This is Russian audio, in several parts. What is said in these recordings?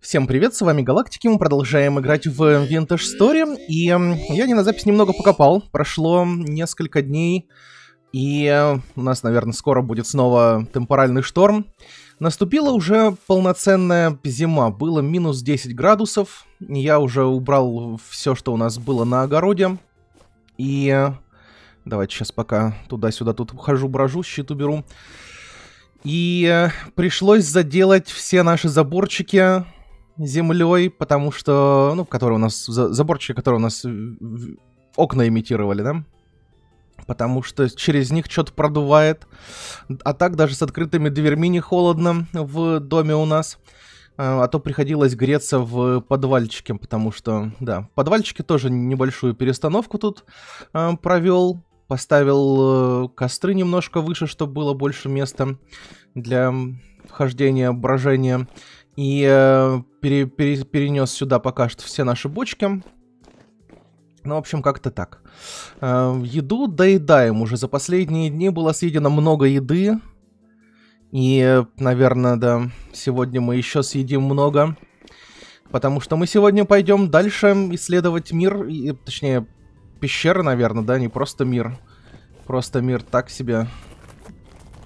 Всем привет, с вами Галактики, мы продолжаем играть в Vintage Story, и я не на запись немного покопал, прошло несколько дней, и э, у нас, наверное, скоро будет снова темпоральный шторм. Наступила уже полноценная зима, было минус 10 градусов, я уже убрал все, что у нас было на огороде, и давайте сейчас пока туда-сюда тут хожу-брожу, щит уберу. И э, пришлось заделать все наши заборчики землей, потому что, ну, которые у нас, заборчики, которые у нас окна имитировали, да? Потому что через них что-то продувает. А так даже с открытыми дверьми не холодно в доме у нас. А, а то приходилось греться в подвальчике, потому что, да, подвальчике тоже небольшую перестановку тут э, провел. Поставил э, костры немножко выше, чтобы было больше места для хождения, брожения. И э, пере, пере, перенес сюда пока что все наши бочки. Ну, в общем, как-то так. Э, еду доедаем. Уже за последние дни было съедено много еды. И, наверное, да, сегодня мы еще съедим много. Потому что мы сегодня пойдем дальше исследовать мир, и, точнее, пещеры, наверное, да, не просто мир. Просто мир так себе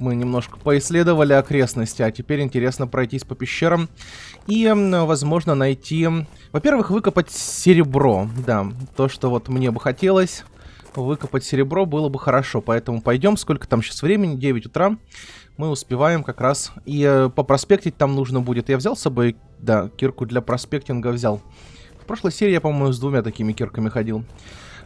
мы немножко поисследовали окрестности, а теперь интересно пройтись по пещерам и, возможно, найти... Во-первых, выкопать серебро, да, то, что вот мне бы хотелось. Выкопать серебро было бы хорошо, поэтому пойдем, сколько там сейчас времени, 9 утра. Мы успеваем как раз. И э, попроспектить там нужно будет. Я взял с собой, да, кирку для проспектинга взял. В прошлой серии я, по-моему, с двумя такими кирками ходил.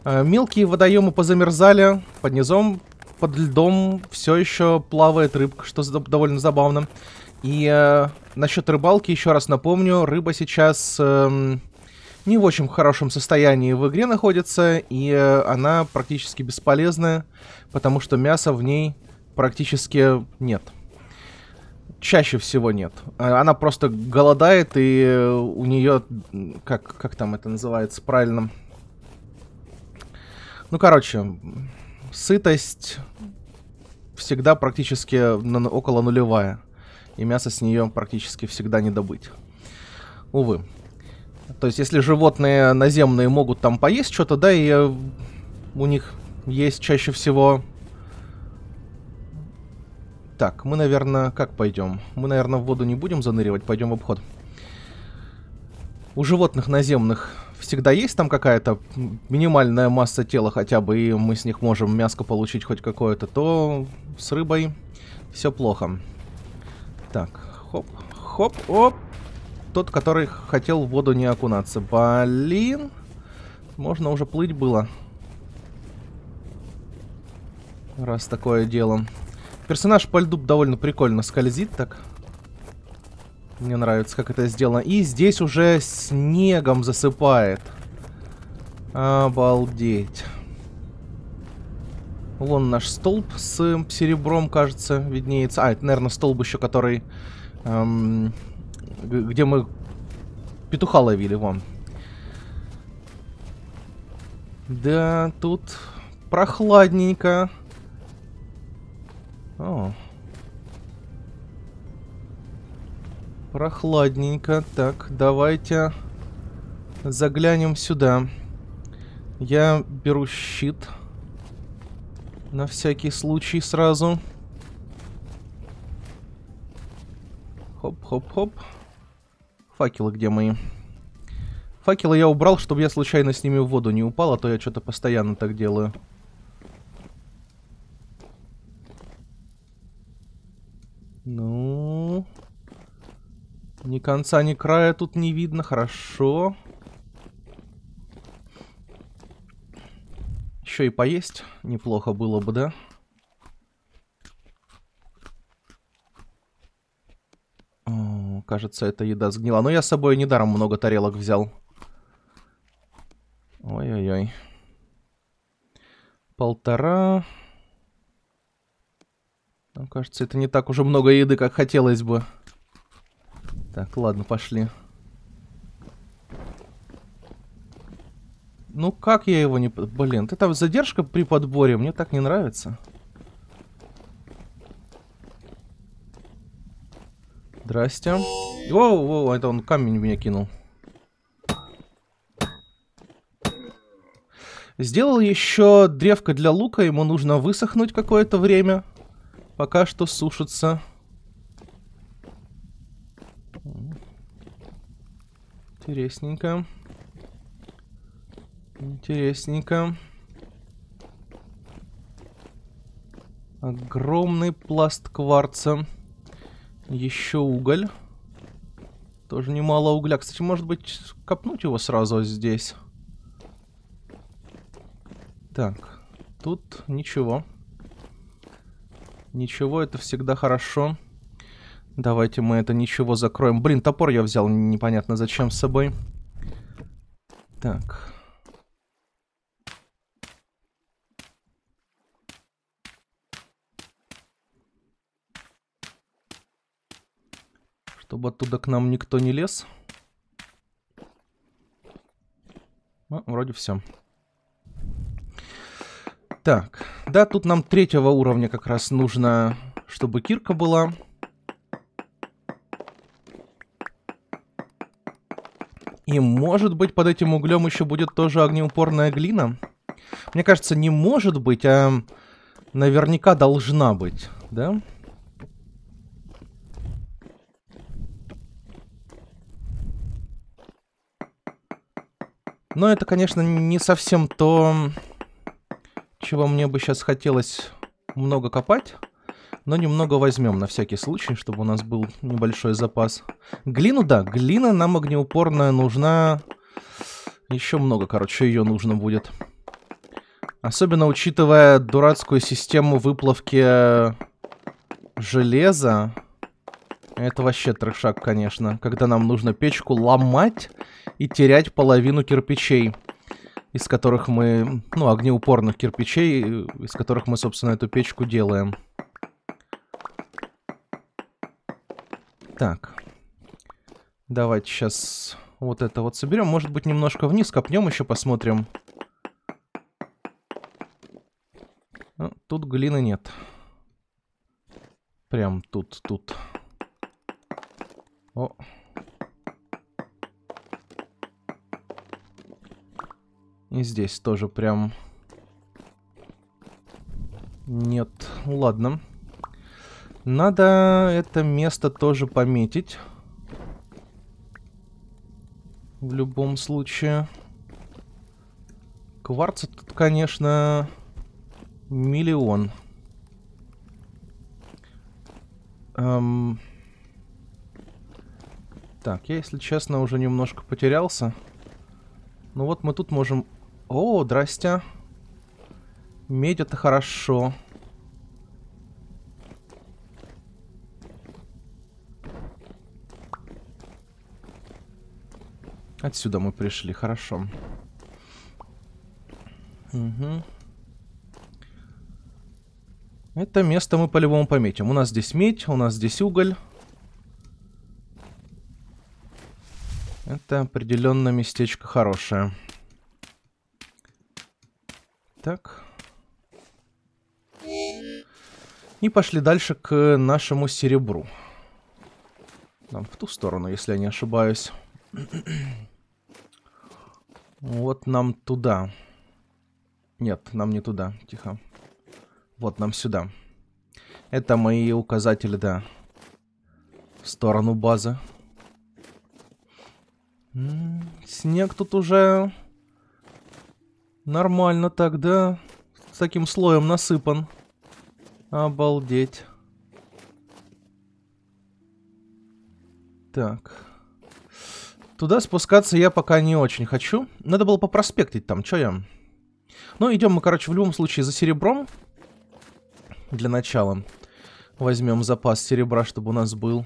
Э, мелкие водоемы позамерзали. Под низом под льдом все еще плавает рыбка, что довольно забавно. И э, насчет рыбалки еще раз напомню, рыба сейчас э, не в очень хорошем состоянии в игре находится, и э, она практически бесполезная, потому что мяса в ней практически нет. Чаще всего нет. А, она просто голодает, и у нее, как, как там это называется правильно? Ну, короче, сытость всегда практически около нулевая. И мясо с нее практически всегда не добыть. Увы. То есть, если животные наземные могут там поесть что-то, да, и э, у них есть чаще всего... Так, мы, наверное, как пойдем? Мы, наверное, в воду не будем заныривать, пойдем в обход. У животных наземных всегда есть там какая-то минимальная масса тела хотя бы, и мы с них можем мяско получить хоть какое-то, то с рыбой все плохо. Так, хоп, хоп, оп. Тот, который хотел в воду не окунаться. Блин. Можно уже плыть было. Раз такое дело. Персонаж по льду довольно прикольно скользит так. Мне нравится, как это сделано. И здесь уже снегом засыпает. Обалдеть. Вон наш столб с серебром, кажется, виднеется. А, это, наверное, столб еще, который... Эм, где мы петуха ловили, вон. Да, тут прохладненько. О, Прохладненько. Так, давайте заглянем сюда. Я беру щит. На всякий случай сразу. Хоп-хоп-хоп. Факелы где мои? Факелы я убрал, чтобы я случайно с ними в воду не упал, а то я что-то постоянно так делаю. Ну... Ни конца, ни края тут не видно. Хорошо. Еще и поесть неплохо было бы, да? О, кажется, эта еда сгнила. Но я с собой недаром много тарелок взял. Ой-ой-ой. Полтора... Ну, кажется, это не так уже много еды, как хотелось бы. Так, ладно, пошли. Ну как я его не... Блин, это задержка при подборе, мне так не нравится. Здрасте. Воу, воу, это он камень меня кинул. Сделал еще древко для лука, ему нужно высохнуть какое-то время. Пока что сушится. Интересненько. Интересненько. Огромный пласт кварца. Еще уголь. Тоже немало угля. Кстати, может быть, копнуть его сразу здесь. Так, тут ничего. Ничего, это всегда хорошо. Давайте мы это ничего закроем. Блин, топор я взял непонятно зачем с собой. Так. Чтобы оттуда к нам никто не лез. Ну, вроде все. Так, да, тут нам третьего уровня как раз нужно, чтобы кирка была. И может быть под этим углем еще будет тоже огнеупорная глина? Мне кажется, не может быть, а наверняка должна быть, да? Но это, конечно, не совсем то, чего мне бы сейчас хотелось много копать. Но немного возьмем на всякий случай, чтобы у нас был небольшой запас. Глину, да, глина нам огнеупорная нужна. Еще много, короче, ее нужно будет. Особенно учитывая дурацкую систему выплавки железа. Это вообще трешак, конечно. Когда нам нужно печку ломать и терять половину кирпичей из которых мы, ну, огнеупорных кирпичей, из которых мы, собственно, эту печку делаем. Так. Давайте сейчас вот это вот соберем. Может быть, немножко вниз копнем, еще посмотрим. Ну, тут глины нет. Прям тут, тут. О. И здесь тоже прям... Нет, ладно. Надо это место тоже пометить. В любом случае. Кварца тут, конечно, миллион. Эм... Так, я, если честно, уже немножко потерялся. Ну вот мы тут можем о, здрасте. Медь это хорошо. Отсюда мы пришли, хорошо. Угу. Это место мы по-любому пометим. У нас здесь медь, у нас здесь уголь. Это определенно местечко хорошее. Так. И пошли дальше к нашему серебру. Нам в ту сторону, если я не ошибаюсь. Вот нам туда. Нет, нам не туда. Тихо. Вот нам сюда. Это мои указатели, да. В сторону базы. Снег тут уже Нормально так, да? С таким слоем насыпан. Обалдеть. Так. Туда спускаться я пока не очень хочу. Надо было попроспектить там, чё я? Ну, идем мы, короче, в любом случае за серебром. Для начала. Возьмем запас серебра, чтобы у нас был.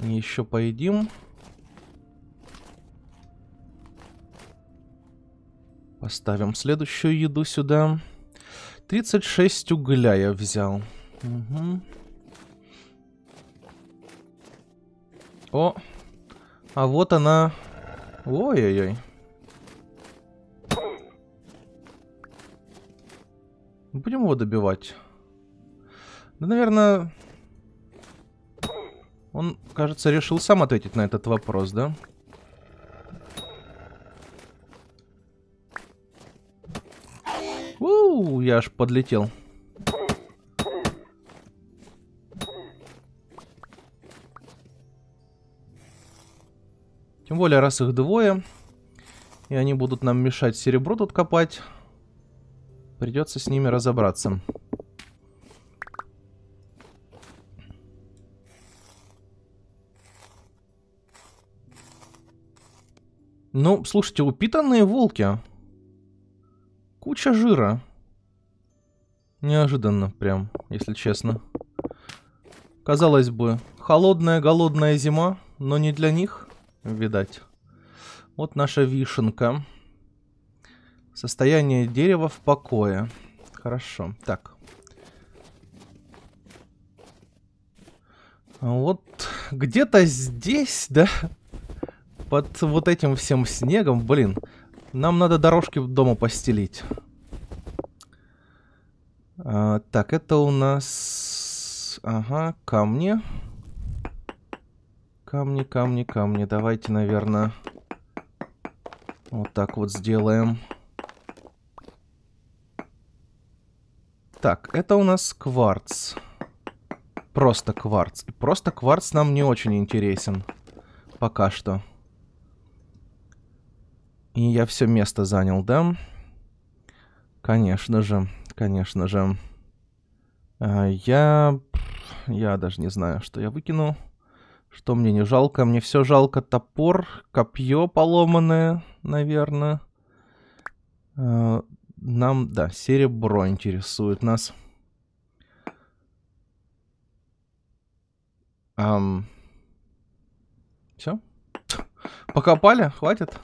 Еще поедим. Поставим следующую еду сюда. 36 угля я взял. Угу. О, а вот она. Ой-ой-ой. Будем его добивать? Да, наверное... Он, кажется, решил сам ответить на этот вопрос, да? У, я аж подлетел. Тем более, раз их двое, и они будут нам мешать серебро тут копать, придется с ними разобраться. Ну, слушайте, упитанные волки. Куча жира. Неожиданно, прям, если честно. Казалось бы, холодная, голодная зима, но не для них видать. Вот наша вишенка. Состояние дерева в покое. Хорошо. Так. Вот где-то здесь, да, под вот этим всем снегом, блин, нам надо дорожки дома постелить. А, так, это у нас... Ага, камни. Камни, камни, камни. Давайте, наверное, вот так вот сделаем. Так, это у нас кварц. Просто кварц. И просто кварц нам не очень интересен. Пока что. И я все место занял, да? Конечно же, конечно же. А, я... Я даже не знаю, что я выкину. Что мне не жалко? Мне все жалко. Топор, копье поломанное, наверное. Э, нам, да, серебро интересует нас. Um, все? Покопали? Хватит?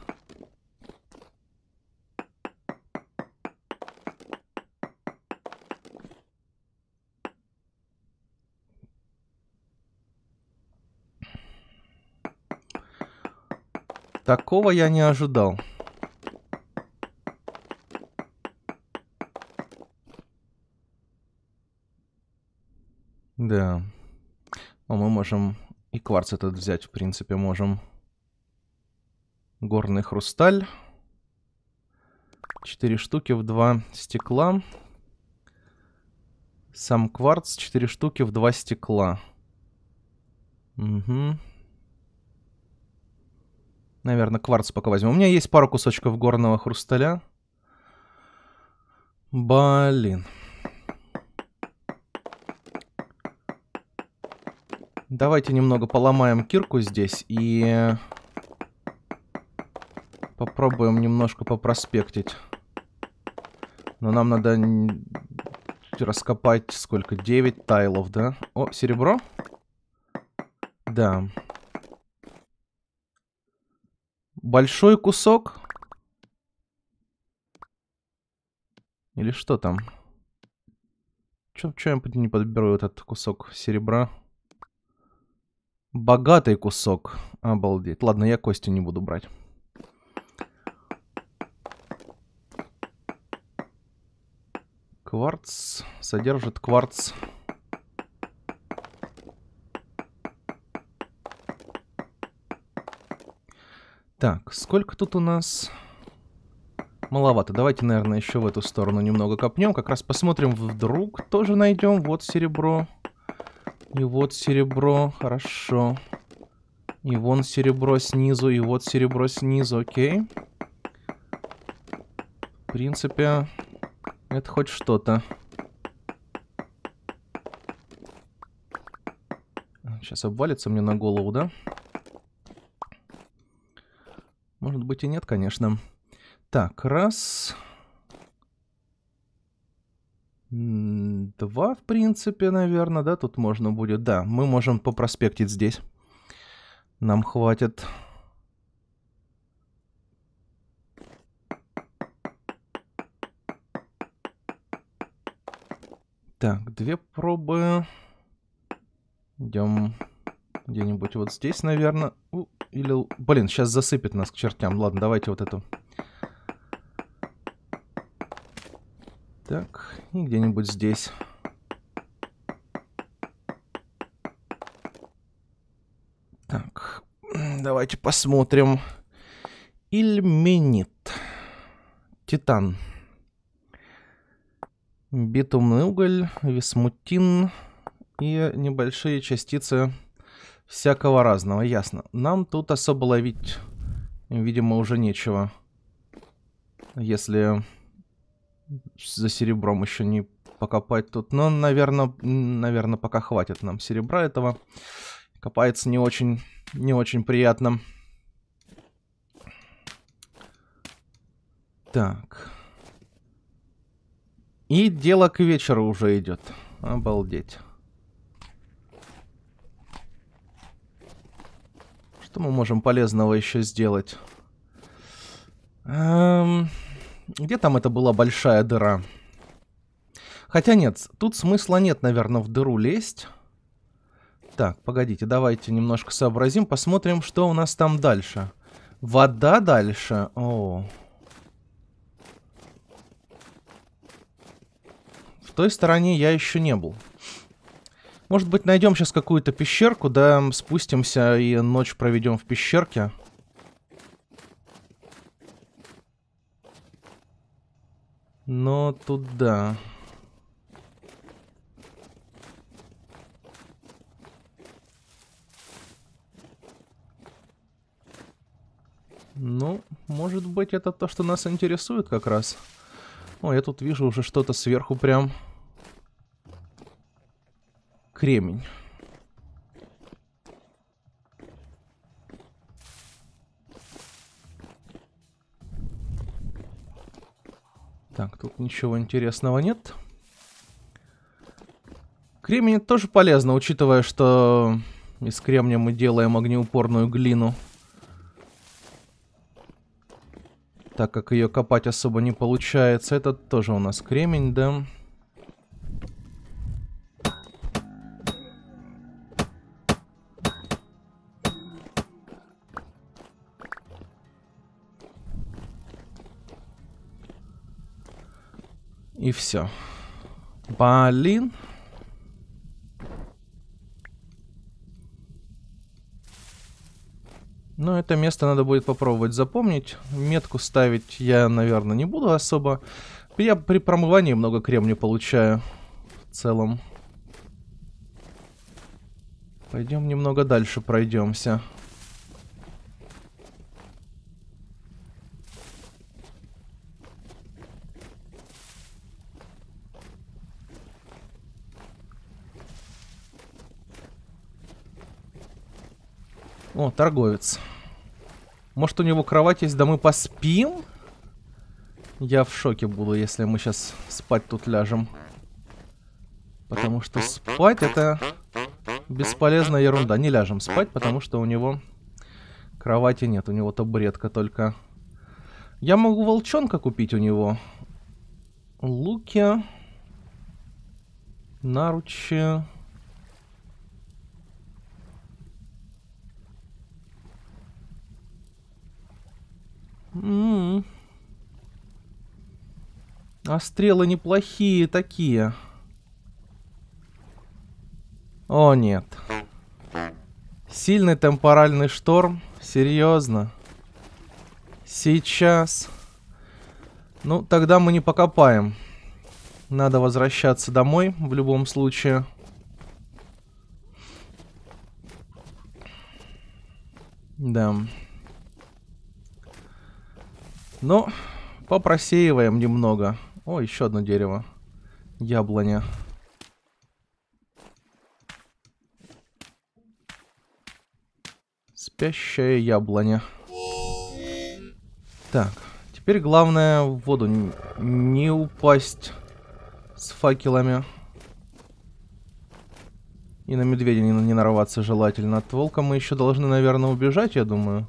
Такого я не ожидал. Да. Но мы можем и кварц этот взять, в принципе, можем. Горный хрусталь. Четыре штуки в два стекла. Сам кварц, четыре штуки в два стекла. Угу. Наверное, кварц пока возьмем. У меня есть пару кусочков горного хрусталя. Блин. Давайте немного поломаем кирку здесь и попробуем немножко попроспектить. Но нам надо раскопать сколько? 9 тайлов, да? О, серебро? Да. Большой кусок? Или что там? Чё, чё я не подберу этот кусок серебра? Богатый кусок. Обалдеть. Ладно, я кости не буду брать. Кварц. Содержит кварц. Так, сколько тут у нас? Маловато. Давайте, наверное, еще в эту сторону немного копнем. Как раз посмотрим, вдруг тоже найдем. Вот серебро. И вот серебро. Хорошо. И вон серебро снизу, и вот серебро снизу. Окей. В принципе, это хоть что-то. Сейчас обвалится мне на голову, да? Да. Может быть и нет, конечно. Так, раз. Два, в принципе, наверное, да, тут можно будет. Да, мы можем попроспектить здесь. Нам хватит. Так, две пробы. Идем где-нибудь вот здесь, наверное. Или... Блин, сейчас засыпет нас к чертям. Ладно, давайте вот эту. Так, и где-нибудь здесь. Так, давайте посмотрим. Ильменит. Титан. Битумный уголь, висмутин и небольшие частицы всякого разного. Ясно. Нам тут особо ловить, видимо, уже нечего. Если за серебром еще не покопать тут. Но, наверное, наверное, пока хватит нам серебра этого. Копается не очень, не очень приятно. Так. И дело к вечеру уже идет. Обалдеть. Мы можем полезного еще сделать? Эм... Где там это была большая дыра? Хотя нет, тут смысла нет, наверное, в дыру лезть. Так, погодите, давайте немножко сообразим, посмотрим, что у нас там дальше. Вода дальше? О. В той стороне я еще не был. Может быть, найдем сейчас какую-то пещерку, да, спустимся и ночь проведем в пещерке. Но туда... Ну, может быть, это то, что нас интересует как раз. О, я тут вижу уже что-то сверху прям. Кремень. Так, тут ничего интересного нет. Кремень тоже полезно, учитывая, что из кремня мы делаем огнеупорную глину. Так как ее копать особо не получается. Это тоже у нас кремень, да? И все. Блин. Но это место надо будет попробовать запомнить. Метку ставить я, наверное, не буду особо. Я при промывании много кремния получаю в целом. Пойдем немного дальше пройдемся. О, торговец. Может, у него кровать есть, да мы поспим? Я в шоке буду, если мы сейчас спать тут ляжем. Потому что спать это бесполезная ерунда. Не ляжем спать, потому что у него кровати нет. У него табуретка только. Я могу волчонка купить у него. Луки. Наручи. М -м -м. А стрелы неплохие такие. О, нет. Сильный темпоральный шторм? Серьезно? Сейчас? Ну, тогда мы не покопаем. Надо возвращаться домой в любом случае. Да. Ну, попросеиваем немного. О, еще одно дерево. Яблоня. Спящая яблоня. Так, теперь главное в воду не упасть с факелами. И на медведя не, не нарваться желательно. От волка мы еще должны, наверное, убежать, я думаю.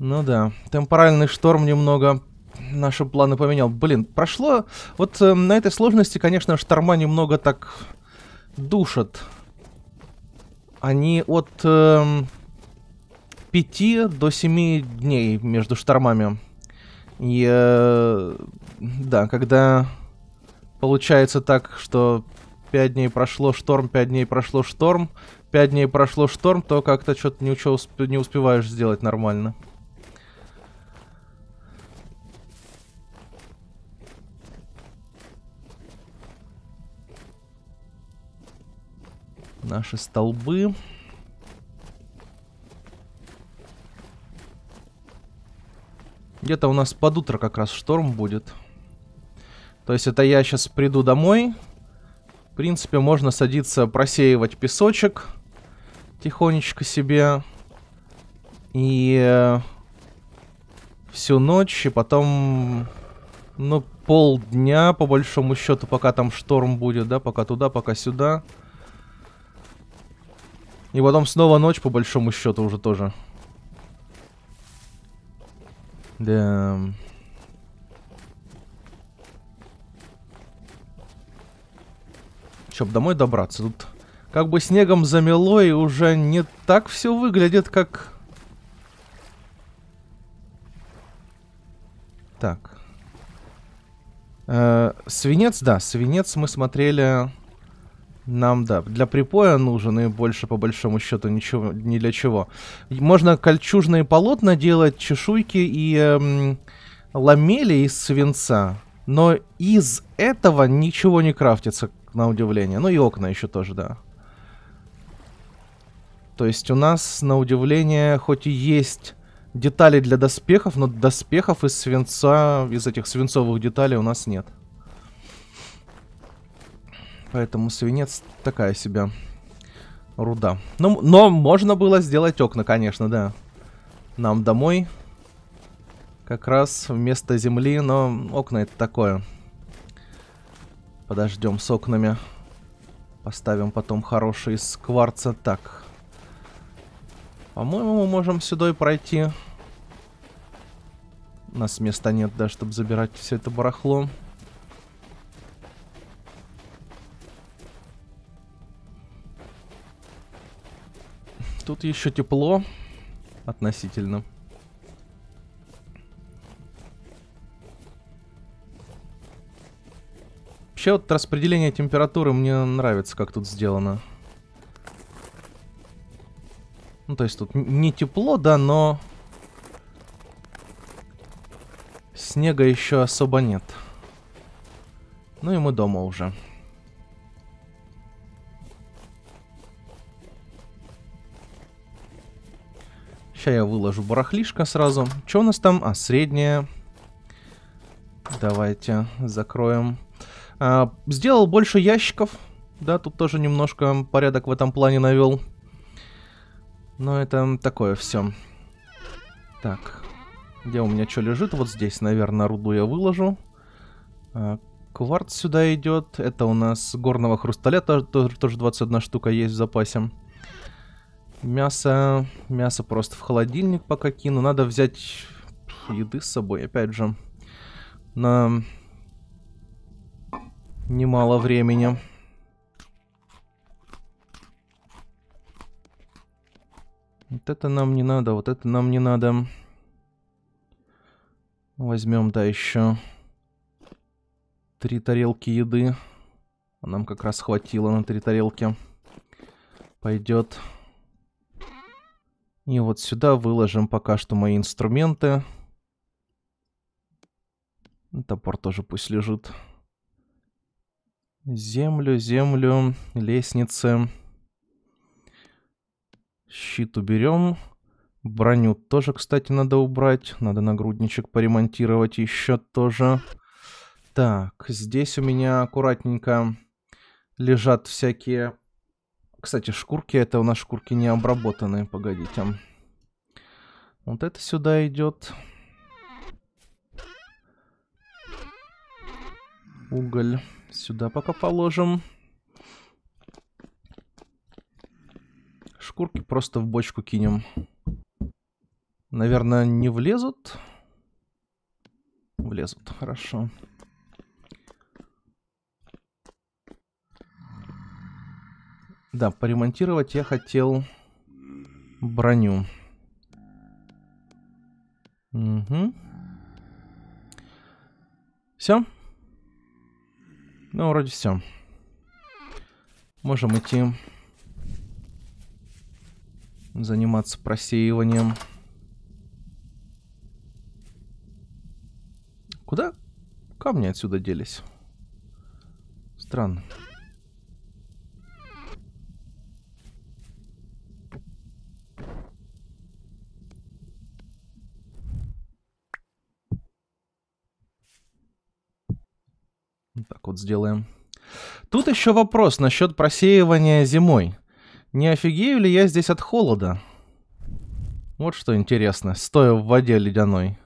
Ну да, темпоральный шторм немного наши планы поменял. Блин, прошло... Вот э, на этой сложности, конечно, шторма немного так душат. Они от... Э, 5 до 7 дней между штормами. И э, да, когда получается так, что 5 дней прошло шторм, 5 дней прошло шторм, 5 дней прошло шторм, то как-то что-то ничего усп не успеваешь сделать нормально. Наши столбы. Где-то у нас под утро как раз шторм будет. То есть это я сейчас приду домой. В принципе, можно садиться просеивать песочек. Тихонечко себе. И э, всю ночь, и потом, ну, полдня, по большому счету, пока там шторм будет, да, пока туда, пока сюда. И потом снова ночь, по большому счету, уже тоже. Да. Чтоб домой добраться. Тут как бы снегом замело, и уже не так все выглядит, как... Так. Э, свинец, да, свинец мы смотрели нам, да, для припоя нужен и больше, по большому счету, ничего, ни для чего. Можно кольчужные полотна делать, чешуйки и эм, ламели из свинца. Но из этого ничего не крафтится, на удивление. Ну и окна еще тоже, да. То есть у нас, на удивление, хоть и есть детали для доспехов, но доспехов из свинца, из этих свинцовых деталей у нас нет. Поэтому свинец такая себе руда. Ну, но можно было сделать окна, конечно, да. Нам домой. Как раз вместо земли, но окна это такое. Подождем с окнами. Поставим потом хороший из кварца. Так. По-моему, мы можем сюда и пройти. У нас места нет, да, чтобы забирать все это барахло. Тут еще тепло относительно. Вообще вот распределение температуры мне нравится, как тут сделано. Ну, то есть тут не тепло, да, но... Снега еще особо нет. Ну и мы дома уже. Сейчас я выложу барахлишко сразу. Что у нас там? А, средняя. Давайте закроем. А, сделал больше ящиков. Да, тут тоже немножко порядок в этом плане навел. Но это такое все. Так. Где у меня что лежит? Вот здесь, наверное, руду я выложу. А, кварц сюда идет. Это у нас горного хрусталя. Тоже, тоже 21 штука есть в запасе. Мясо... Мясо просто в холодильник пока кину. Надо взять еды с собой, опять же. На немало времени. Вот это нам не надо, вот это нам не надо. Возьмем, да, еще три тарелки еды. Нам как раз хватило на три тарелки. Пойдет. И вот сюда выложим пока что мои инструменты. Топор тоже пусть лежит. Землю, землю, лестницы. Щит уберем. Броню тоже, кстати, надо убрать. Надо нагрудничек поремонтировать еще тоже. Так, здесь у меня аккуратненько лежат всякие кстати, шкурки, это у нас шкурки не обработанные, погодите. Вот это сюда идет. Уголь сюда пока положим. Шкурки просто в бочку кинем. Наверное, не влезут. Влезут, хорошо. Да, поремонтировать я хотел броню. Угу. Все? Ну, вроде все. Можем идти заниматься просеиванием. Куда камни отсюда делись? Странно. Так вот сделаем. Тут еще вопрос насчет просеивания зимой. Не офигею ли я здесь от холода? Вот что интересно, стоя в воде ледяной.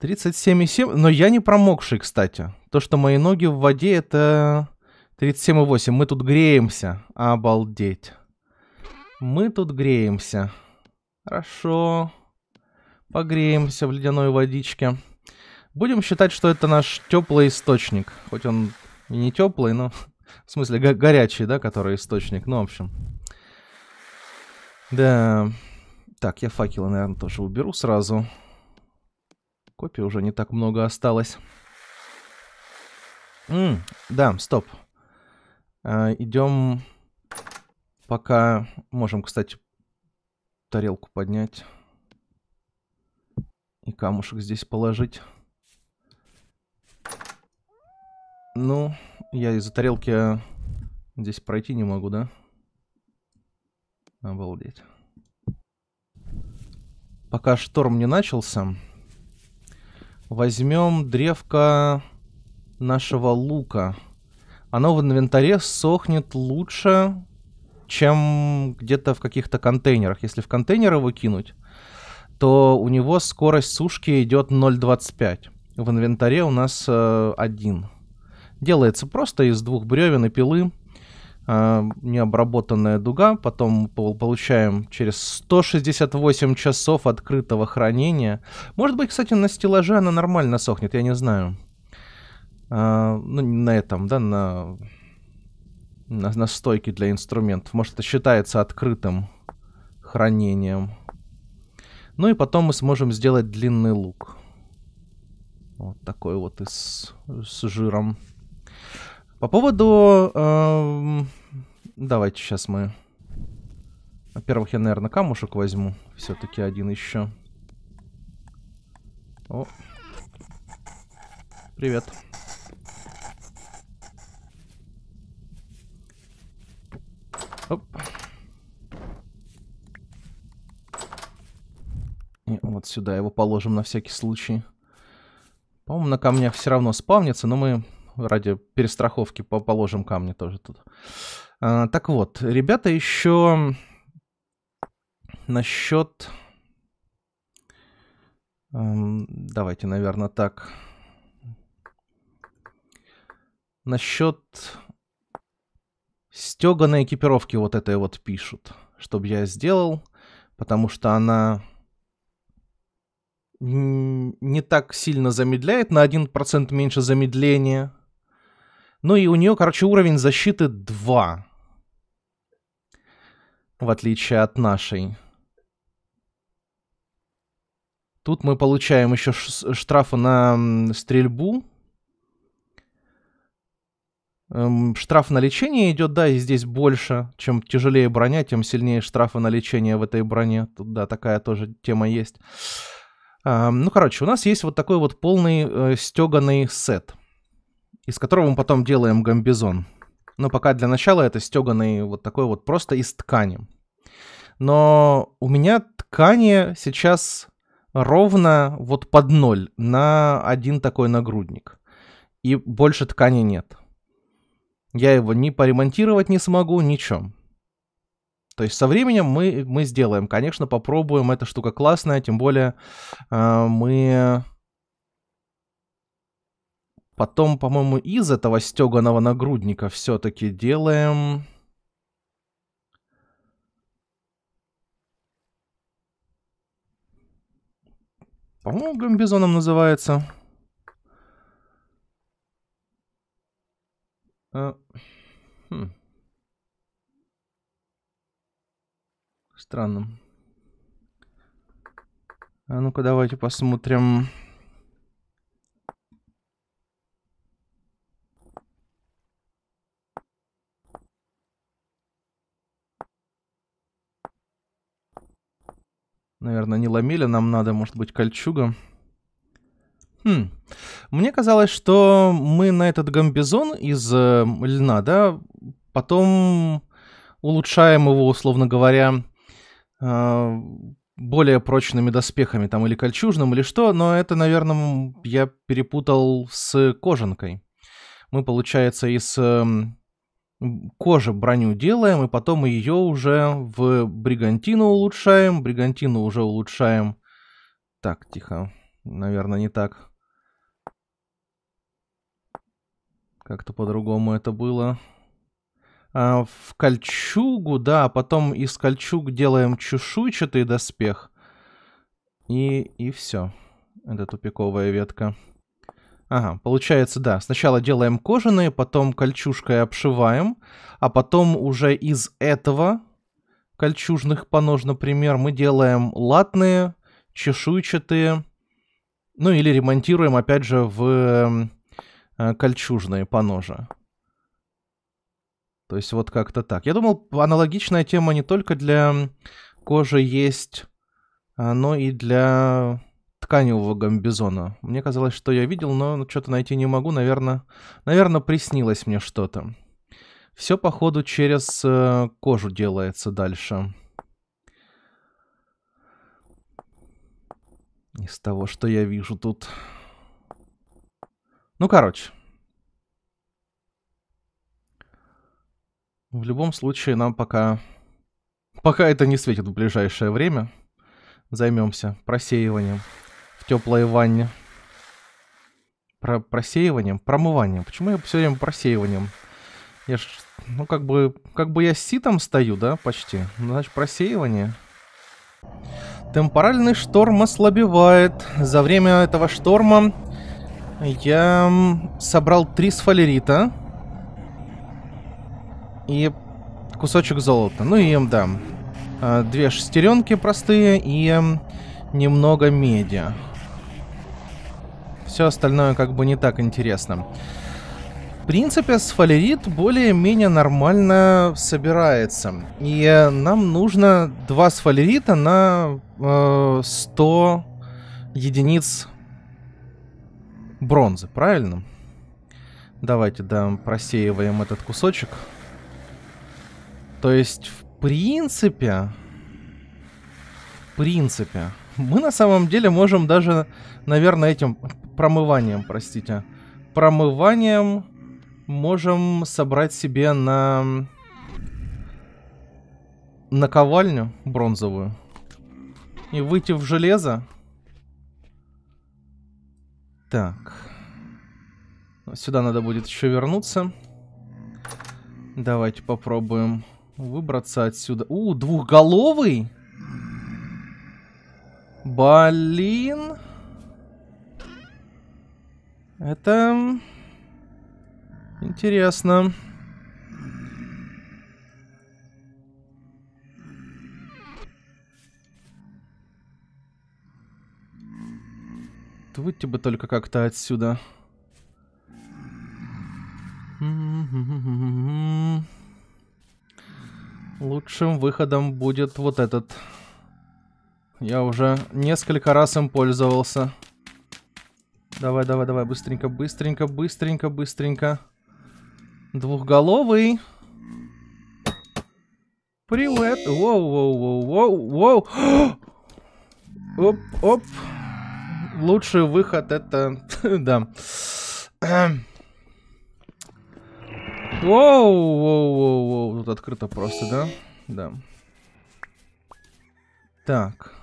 37,7, но я не промокший, кстати. То, что мои ноги в воде, это 37,8. Мы тут греемся. Обалдеть. Мы тут греемся. Хорошо. Погреемся в ледяной водичке. Будем считать, что это наш теплый источник. Хоть он и не теплый, но... В смысле, го горячий, да, который источник. Ну, в общем. Да. Так, я факелы, наверное, тоже уберу сразу. Копий уже не так много осталось. М да, стоп. А, идем... Пока можем, кстати, тарелку поднять. И камушек здесь положить. Ну, я из-за тарелки здесь пройти не могу, да? Обалдеть. Пока шторм не начался, возьмем древко нашего лука. Оно в инвентаре сохнет лучше, чем где-то в каких-то контейнерах. Если в контейнеры выкинуть, то у него скорость сушки идет 0.25. В инвентаре у нас э, 1. Делается просто из двух бревен и пилы. Э, необработанная дуга. Потом получаем через 168 часов открытого хранения. Может быть, кстати, на стеллаже она нормально сохнет, я не знаю. Э, ну, на этом, да, на, на, на стойке для инструментов. Может, это считается открытым хранением. Ну и потом мы сможем сделать длинный лук. Вот такой вот из, с жиром. По поводу... Э, давайте сейчас мы... Во-первых, я, наверное, камушек возьму. Все-таки один еще. О. Привет. Оп. И вот сюда его положим на всякий случай. По-моему, на камнях все равно спавнится, но мы ради перестраховки положим камни тоже тут. А, так вот, ребята, еще насчет... Эм, давайте, наверное, так. Насчет стеганой экипировки вот этой вот пишут, чтобы я сделал, потому что она не так сильно замедляет, на 1% меньше замедления. Ну и у нее, короче, уровень защиты 2. В отличие от нашей. Тут мы получаем еще штрафы на стрельбу. Эм, штраф на лечение идет, да, и здесь больше. Чем тяжелее броня, тем сильнее штрафы на лечение в этой броне. Тут, да, такая тоже тема есть. Ну, короче, у нас есть вот такой вот полный э, стеганый сет, из которого мы потом делаем гамбизон. Но пока для начала это стеганый вот такой вот просто из ткани. Но у меня ткани сейчас ровно вот под ноль на один такой нагрудник. И больше ткани нет. Я его ни поремонтировать не смогу, ничем. То есть со временем мы, мы сделаем. Конечно, попробуем. Эта штука классная, тем более э, мы потом, по-моему, из этого стеганого нагрудника все-таки делаем... По-моему, гамбизоном называется. А, хм. Странно. А ну-ка, давайте посмотрим. Наверное, не ламеля нам надо, может быть, кольчуга. Хм. Мне казалось, что мы на этот гамбизон из э, льна, да, потом улучшаем его, условно говоря, э, более прочными доспехами, там, или кольчужным, или что, но это, наверное, я перепутал с кожанкой. Мы, получается, из э, кожи броню делаем, и потом ее уже в бригантину улучшаем. Бригантину уже улучшаем. Так, тихо. Наверное, не так. Как-то по-другому это было. А, в кольчугу, да, а потом из кольчуг делаем чешуйчатый доспех. И, и все. Это тупиковая ветка. Ага, получается, да. Сначала делаем кожаные, потом кольчужкой обшиваем, а потом уже из этого кольчужных понож, например, мы делаем латные, чешуйчатые, ну или ремонтируем, опять же, в э, кольчужные поножа. То есть вот как-то так. Я думал, аналогичная тема не только для кожи есть, но и для тканевого гамбизона. Мне казалось, что я видел, но что-то найти не могу. Наверное, наверное приснилось мне что-то. Все, походу, через э, кожу делается дальше. Из того, что я вижу тут. Ну, короче. В любом случае, нам пока... Пока это не светит в ближайшее время, займемся просеиванием теплой ванне. Про просеиванием, промыванием. Почему я все время просеиванием? Я ж, ну как бы, как бы я с ситом стою, да, почти. Ну, значит, просеивание. Темпоральный шторм ослабевает. За время этого шторма я собрал три сфалерита. И кусочек золота. Ну и, да, а, две шестеренки простые и немного меди. Все остальное как бы не так интересно. В принципе, сфалерит более-менее нормально собирается. И нам нужно два сфалерита на э, 100 единиц бронзы, правильно? Давайте, да, просеиваем этот кусочек. То есть, в принципе... В принципе... Мы на самом деле можем даже, наверное, этим промыванием, простите, промыванием можем собрать себе на наковальню бронзовую и выйти в железо. Так. Сюда надо будет еще вернуться. Давайте попробуем выбраться отсюда. У, двухголовый? Блин. Это... Интересно. Выйти бы только как-то отсюда. Лучшим выходом будет вот этот. Я уже несколько раз им пользовался. Давай, давай, давай, быстренько, быстренько, быстренько, быстренько. Двухголовый. Привет. Воу, воу, воу, воу, воу. Оп, оп. Лучший выход это... да. Воу, воу, воу, воу. Тут открыто просто, да? Да. Так.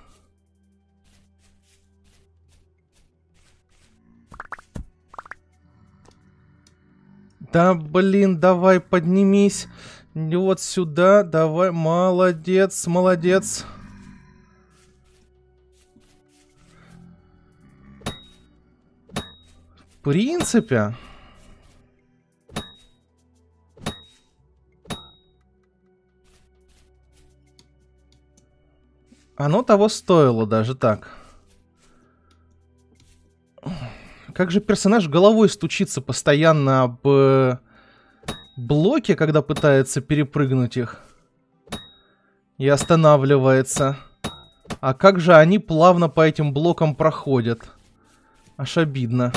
Да, блин, давай, поднимись. Вот сюда, давай. Молодец, молодец. В принципе... Оно того стоило даже так. Как же персонаж головой стучится постоянно об э, блоки, когда пытается перепрыгнуть их. И останавливается. А как же они плавно по этим блокам проходят. Аж обидно.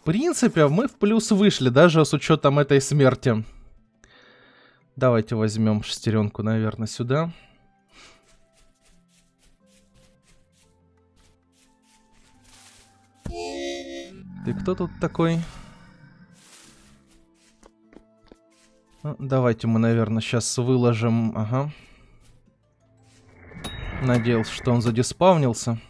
В принципе, мы в плюс вышли, даже с учетом этой смерти. Давайте возьмем шестеренку, наверное, сюда. Ты кто тут такой? Ну, давайте мы, наверное, сейчас выложим... Ага. Надеялся, что он задиспавнился.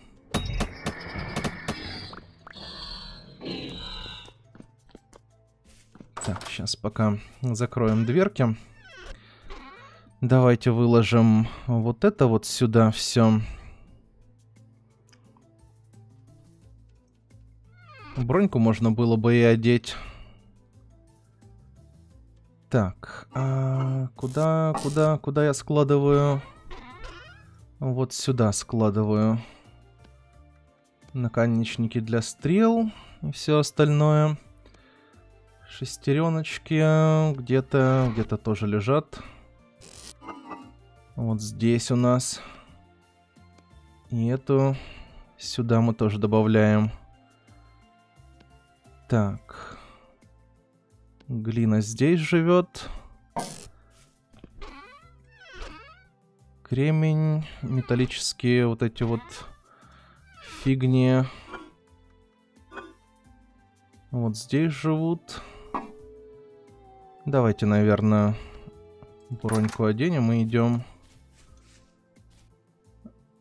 Так, сейчас пока закроем дверки. Давайте выложим вот это вот сюда все. Броньку можно было бы и одеть. Так, а куда, куда, куда я складываю? Вот сюда складываю. Наконечники для стрел и все остальное. Шестереночки где-то, где-то тоже лежат. Вот здесь у нас. И эту сюда мы тоже добавляем. Так. Глина здесь живет. Кремень, металлические вот эти вот фигни. Вот здесь живут. Давайте, наверное, броньку оденем и идем.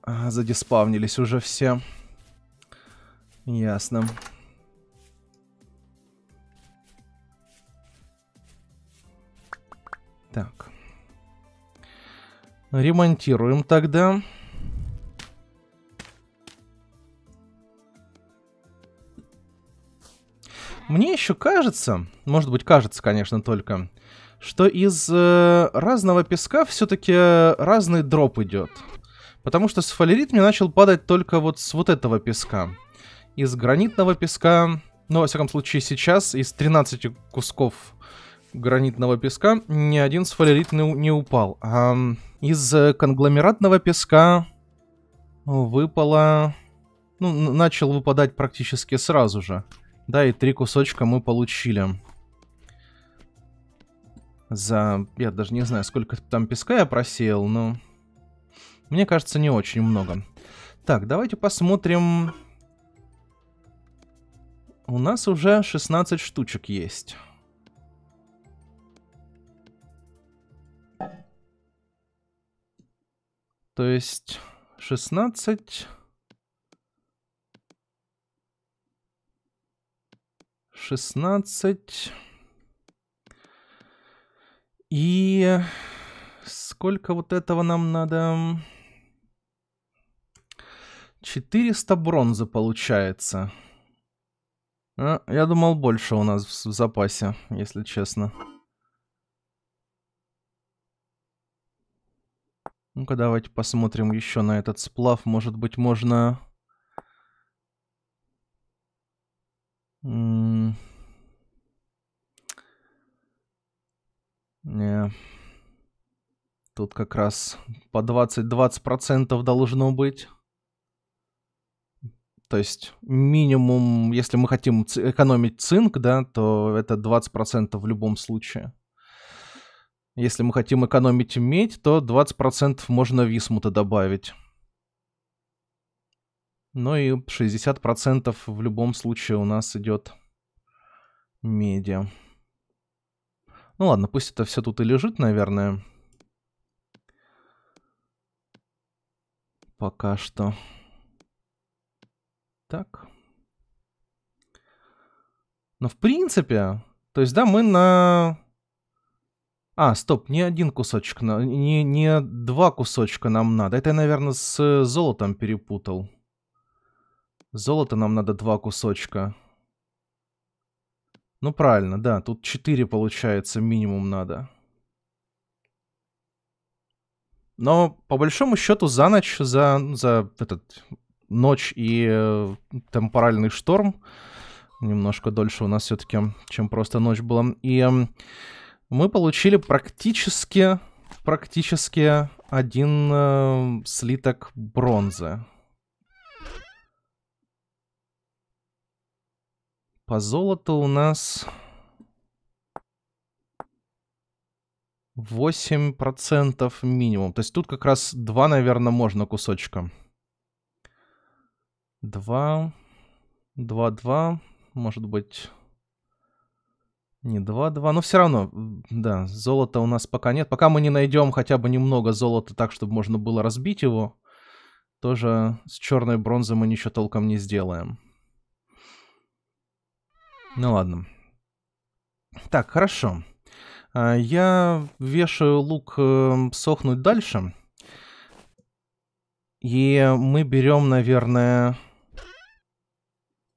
А, задиспавнились уже все. Ясно. Так. Ремонтируем тогда. Мне еще кажется, может быть кажется, конечно, только, что из э, разного песка все-таки разный дроп идет. Потому что сфалерит мне начал падать только вот с вот этого песка. Из гранитного песка, ну, во всяком случае, сейчас из 13 кусков гранитного песка ни один сфалерит не, не упал. А из конгломератного песка выпало... Ну, начал выпадать практически сразу же. Да, и три кусочка мы получили. За... Я даже не знаю, сколько там песка я просеял, но... Мне кажется, не очень много. Так, давайте посмотрим... У нас уже 16 штучек есть. То есть 16... 16... И сколько вот этого нам надо? 400 бронзы получается. А, я думал, больше у нас в запасе, если честно. Ну-ка, давайте посмотрим еще на этот сплав. Может быть, можно... Не. Тут как раз по 20-20% должно быть. То есть минимум, если мы хотим экономить цинк, да, то это 20% в любом случае. Если мы хотим экономить медь, то 20% можно висмута добавить. Ну и 60% в любом случае у нас идет меди. Ну ладно, пусть это все тут и лежит, наверное. Пока что. Так. Но в принципе, то есть, да, мы на а, стоп, не один кусочек, не, не два кусочка нам надо. Это я, наверное, с золотом перепутал. Золото нам надо два кусочка. Ну, правильно, да, тут четыре получается минимум надо. Но по большому счету за ночь, за, за этот ночь и э, темпоральный шторм, немножко дольше у нас все-таки, чем просто ночь была, и э, мы получили практически, практически один э, слиток бронзы. По золоту у нас 8% минимум. То есть тут как раз 2, наверное, можно кусочка. 2, 2, 2, может быть... Не 2, 2, но все равно, да, золота у нас пока нет. Пока мы не найдем хотя бы немного золота так, чтобы можно было разбить его, тоже с черной бронзой мы ничего толком не сделаем. Ну ладно. Так, хорошо. А, я вешаю лук эм, сохнуть дальше. И мы берем, наверное,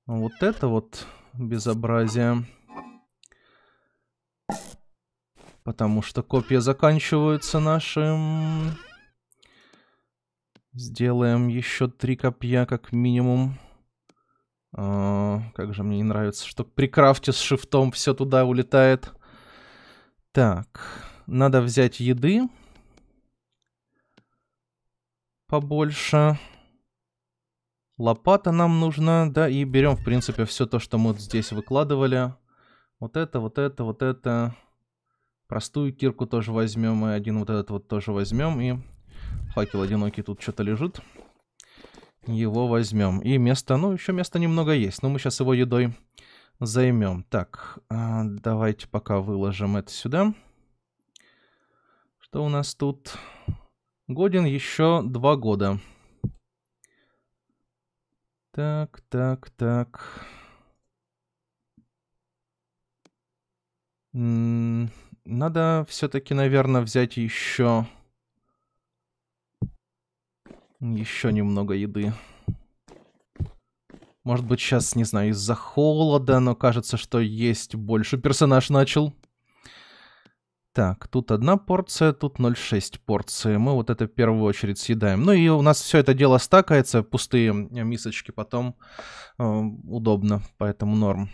вот это вот безобразие. Потому что копья заканчиваются нашим. Сделаем еще три копья как минимум. О, как же мне не нравится, что при крафте с шифтом все туда улетает. Так, надо взять еды. Побольше. Лопата нам нужна, да, и берем, в принципе, все то, что мы здесь выкладывали. Вот это, вот это, вот это. Простую кирку тоже возьмем, и один вот этот вот тоже возьмем, и факел одинокий тут что-то лежит. Его возьмем. И место, ну, еще место немного есть. Но мы сейчас его едой займем. Так, а, давайте пока выложим это сюда. Что у нас тут? Годен еще два года. Так, так, так. Надо все-таки, наверное, взять еще еще немного еды. Может быть, сейчас, не знаю, из-за холода, но кажется, что есть больше персонаж начал. Так, тут одна порция, тут 0,6 порции. Мы вот это в первую очередь съедаем. Ну и у нас все это дело стакается, пустые мисочки потом э, удобно, поэтому норм.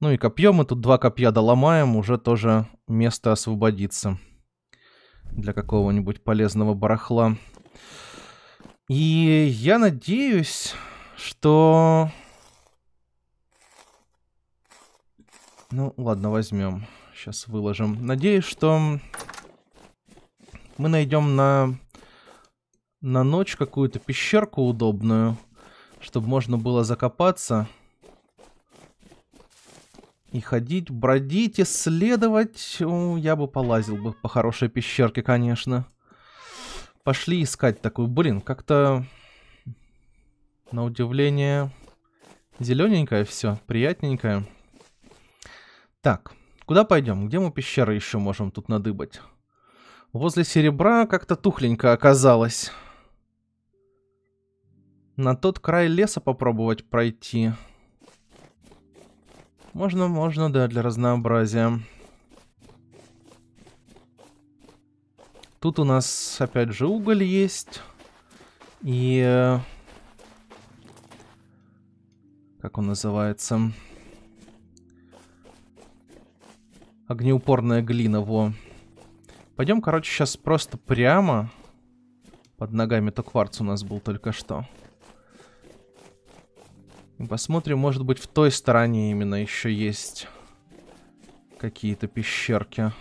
Ну и копье, мы тут два копья доломаем, уже тоже место освободится для какого-нибудь полезного барахла. И я надеюсь, что... Ну, ладно, возьмем. Сейчас выложим. Надеюсь, что мы найдем на, на ночь какую-то пещерку удобную, чтобы можно было закопаться и ходить, бродить, исследовать. Я бы полазил бы по хорошей пещерке, конечно пошли искать такую. Блин, как-то на удивление зелененькое все, приятненькое. Так, куда пойдем? Где мы пещеры еще можем тут надыбать? Возле серебра как-то тухленько оказалось. На тот край леса попробовать пройти. Можно, можно, да, для разнообразия. Тут у нас, опять же, уголь есть. И... Э, как он называется? Огнеупорная глина, во. Пойдем, короче, сейчас просто прямо. Под ногами-то кварц у нас был только что. Посмотрим, может быть, в той стороне именно еще есть какие-то пещерки.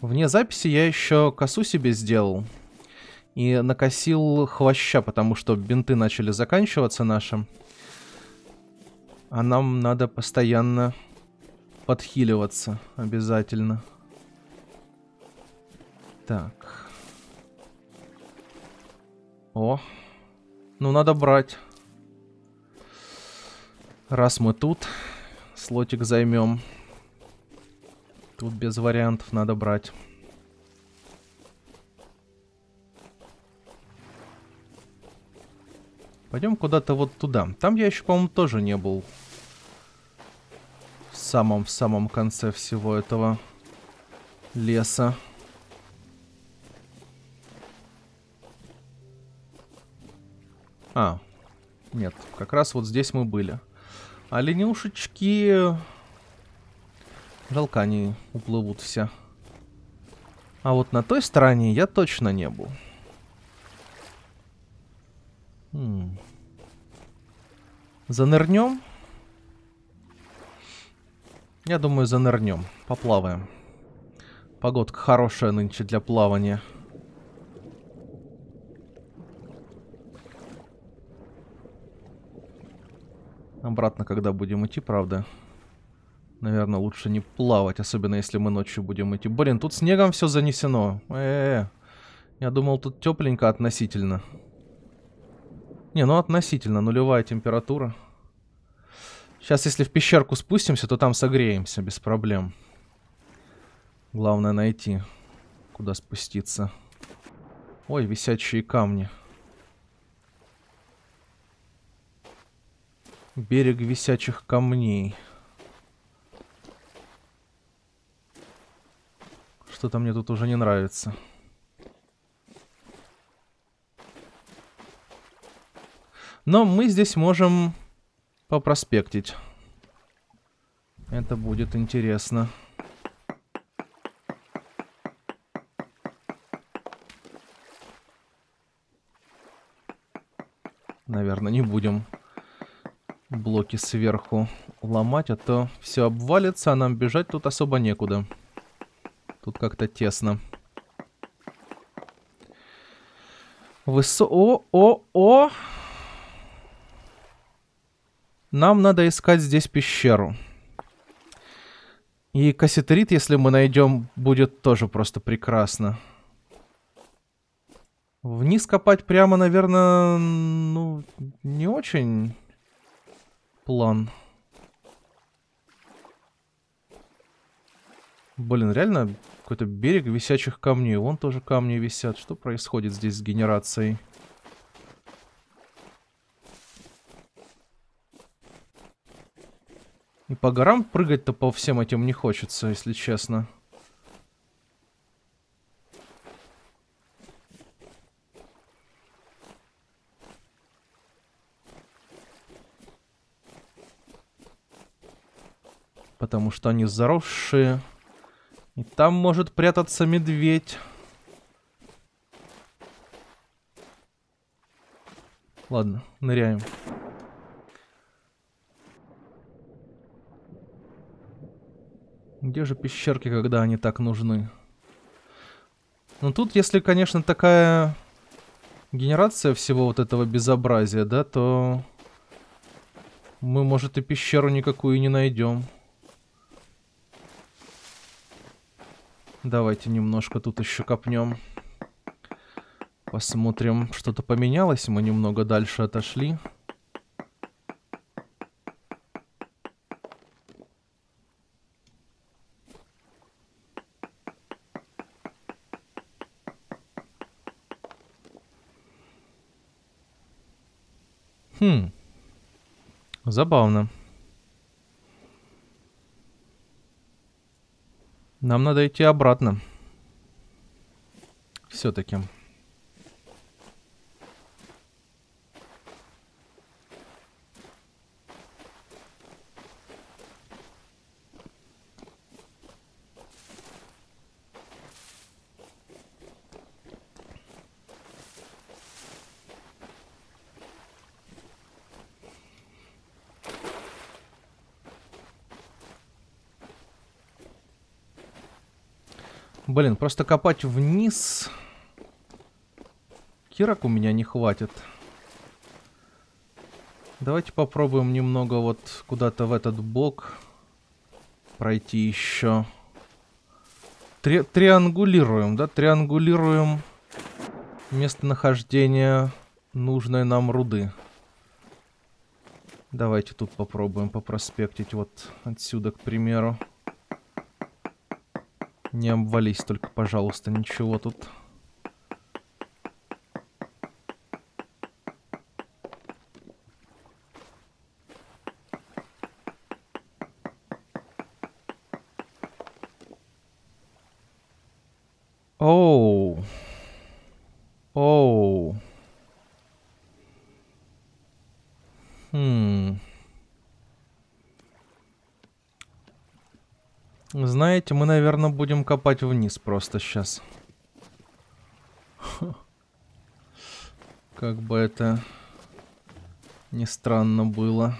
Вне записи я еще косу себе сделал. И накосил хвоща, потому что бинты начали заканчиваться наши. А нам надо постоянно подхиливаться обязательно. Так. О. Ну, надо брать. Раз мы тут, слотик займем. Тут без вариантов надо брать. Пойдем куда-то вот туда. Там я еще, по-моему, тоже не был. самом-в самом конце всего этого леса. А, нет, как раз вот здесь мы были. А. Жалко, они уплывут все. А вот на той стороне я точно не был. Занырнем? Я думаю, занырнем. Поплаваем. Погодка хорошая нынче для плавания. Обратно, когда будем идти, правда? Наверное, лучше не плавать, особенно если мы ночью будем идти. Блин, тут снегом все занесено. Э -э -э. Я думал, тут тепленько относительно. Не, ну относительно, нулевая температура. Сейчас, если в пещерку спустимся, то там согреемся без проблем. Главное найти, куда спуститься. Ой, висячие камни. Берег висячих камней. Что-то мне тут уже не нравится. Но мы здесь можем попроспектить. Это будет интересно. Наверное, не будем блоки сверху ломать, а то все обвалится, а нам бежать тут особо некуда. Тут как-то тесно. Высо... О, о, о! Нам надо искать здесь пещеру. И кассетерит, если мы найдем, будет тоже просто прекрасно. Вниз копать прямо, наверное, ну, не очень план. Блин, реально какой-то берег висячих камней. Вон тоже камни висят. Что происходит здесь с генерацией? И по горам прыгать-то по всем этим не хочется, если честно. Потому что они заросшие. И там может прятаться медведь. Ладно, ныряем. Где же пещерки, когда они так нужны? Ну тут, если, конечно, такая генерация всего вот этого безобразия, да, то мы, может, и пещеру никакую не найдем. Давайте немножко тут еще копнем. Посмотрим, что-то поменялось. Мы немного дальше отошли. Хм. Забавно. Нам надо идти обратно. Все-таки. Блин, просто копать вниз... Кирок у меня не хватит. Давайте попробуем немного вот куда-то в этот бок пройти еще. Три триангулируем, да? Триангулируем местонахождение нужной нам руды. Давайте тут попробуем попроспектить вот отсюда, к примеру. Не обвались только, пожалуйста, ничего тут. Копать вниз просто сейчас. Как бы это не странно было.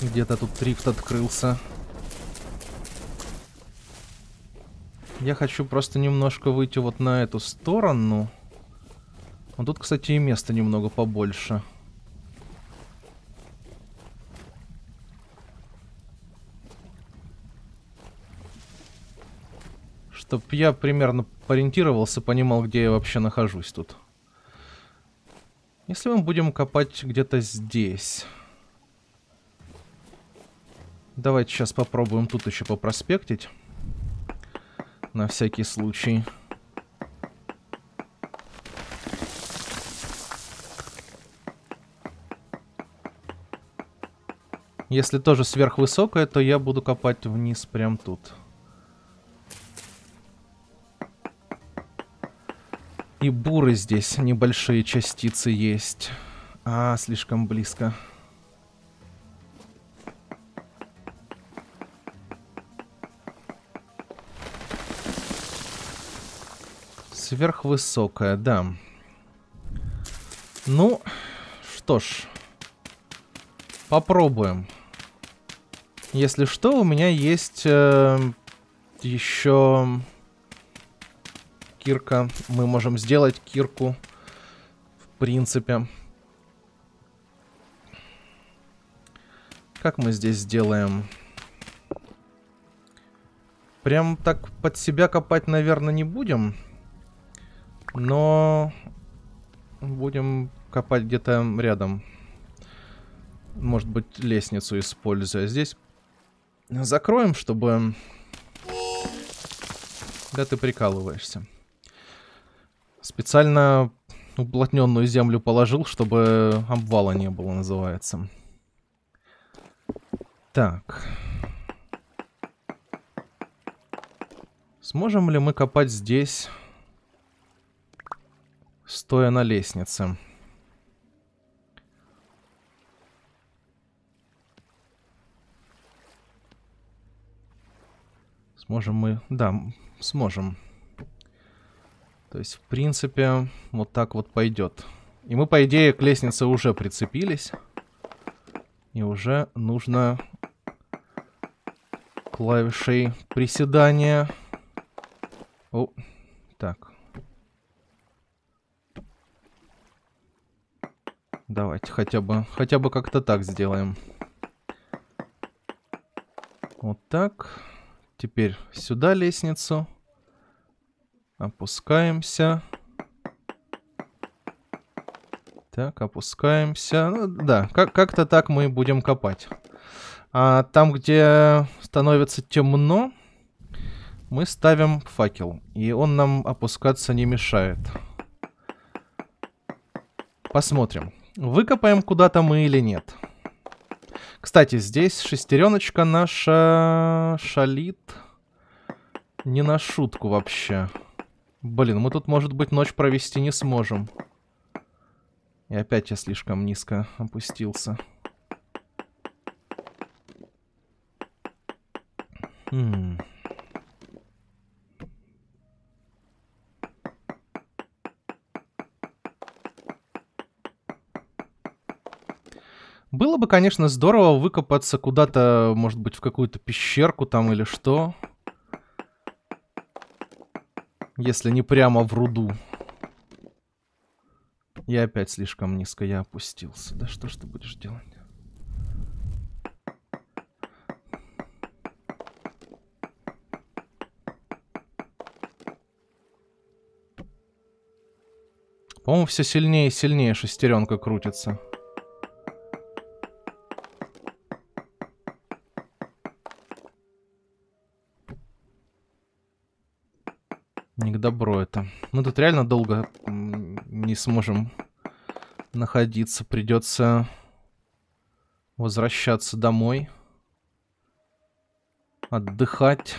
Где-то тут рифт открылся. Я хочу просто немножко выйти вот на эту сторону. Вот тут, кстати, и места немного побольше. Чтоб я примерно ориентировался, понимал, где я вообще нахожусь тут. Если мы будем копать где-то здесь... Давайте сейчас попробуем тут еще попроспектить. На всякий случай. Если тоже сверхвысокое, то я буду копать вниз прям тут. И буры здесь небольшие частицы есть. А, слишком близко. Сверхвысокая, да. Ну, что ж. Попробуем. Если что, у меня есть э, еще кирка. Мы можем сделать кирку, в принципе. Как мы здесь сделаем? Прям так под себя копать, наверное, не будем. Но будем копать где-то рядом. Может быть, лестницу используя. Здесь закроем, чтобы... Да ты прикалываешься. Специально уплотненную землю положил, чтобы обвала не было, называется. Так. Сможем ли мы копать здесь? стоя на лестнице. Сможем мы... Да, сможем. То есть, в принципе, вот так вот пойдет. И мы, по идее, к лестнице уже прицепились. И уже нужно клавишей приседания. О, так. Давайте хотя бы, хотя бы как-то так сделаем. Вот так. Теперь сюда лестницу. Опускаемся. Так, опускаемся. Ну, да, как- как-то так мы будем копать. А там, где становится темно, мы ставим факел. И он нам опускаться не мешает. Посмотрим. Выкопаем куда-то мы или нет. Кстати, здесь шестереночка наша шалит. Не на шутку вообще. Блин, мы тут, может быть, ночь провести не сможем. И опять я слишком низко опустился. Хм... Было бы, конечно, здорово выкопаться куда-то, может быть, в какую-то пещерку там или что. Если не прямо в руду. Я опять слишком низко, я опустился. Да что ж ты будешь делать? По-моему, все сильнее и сильнее шестеренка крутится. Добру это. Мы тут реально долго не сможем находиться. Придется возвращаться домой. отдыхать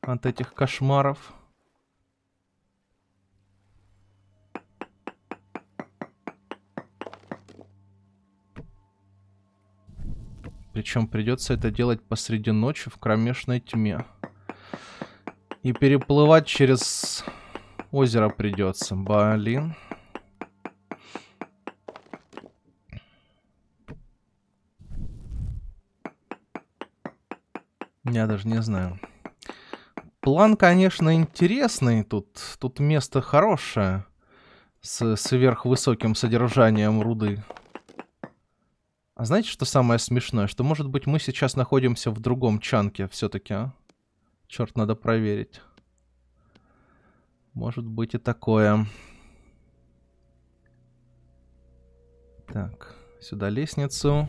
от этих кошмаров. Причем придется это делать посреди ночи в кромешной тьме. И переплывать через озеро придется. Блин. Я даже не знаю. План, конечно, интересный. Тут, тут место хорошее. С сверхвысоким содержанием руды. А знаете, что самое смешное? Что, может быть, мы сейчас находимся в другом чанке все-таки, а? Черт, надо проверить. Может быть и такое. Так, сюда лестницу.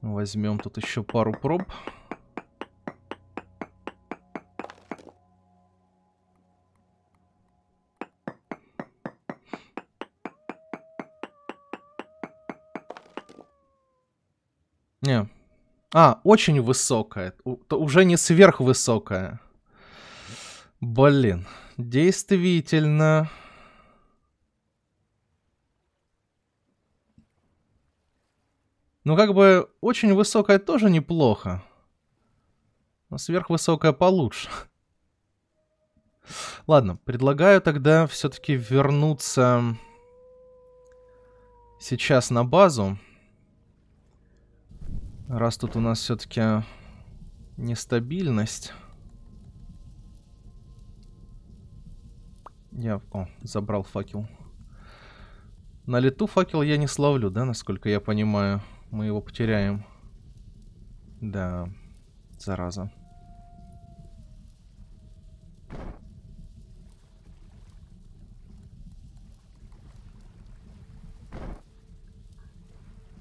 Возьмем тут еще пару проб. А, очень высокая. Уже не сверхвысокая. Блин. Действительно. Ну, как бы, очень высокая тоже неплохо. Но сверхвысокая получше. Ладно, предлагаю тогда все-таки вернуться сейчас на базу. Раз тут у нас все-таки нестабильность. Я, о, забрал факел. На лету факел я не словлю, да, насколько я понимаю. Мы его потеряем. Да, зараза.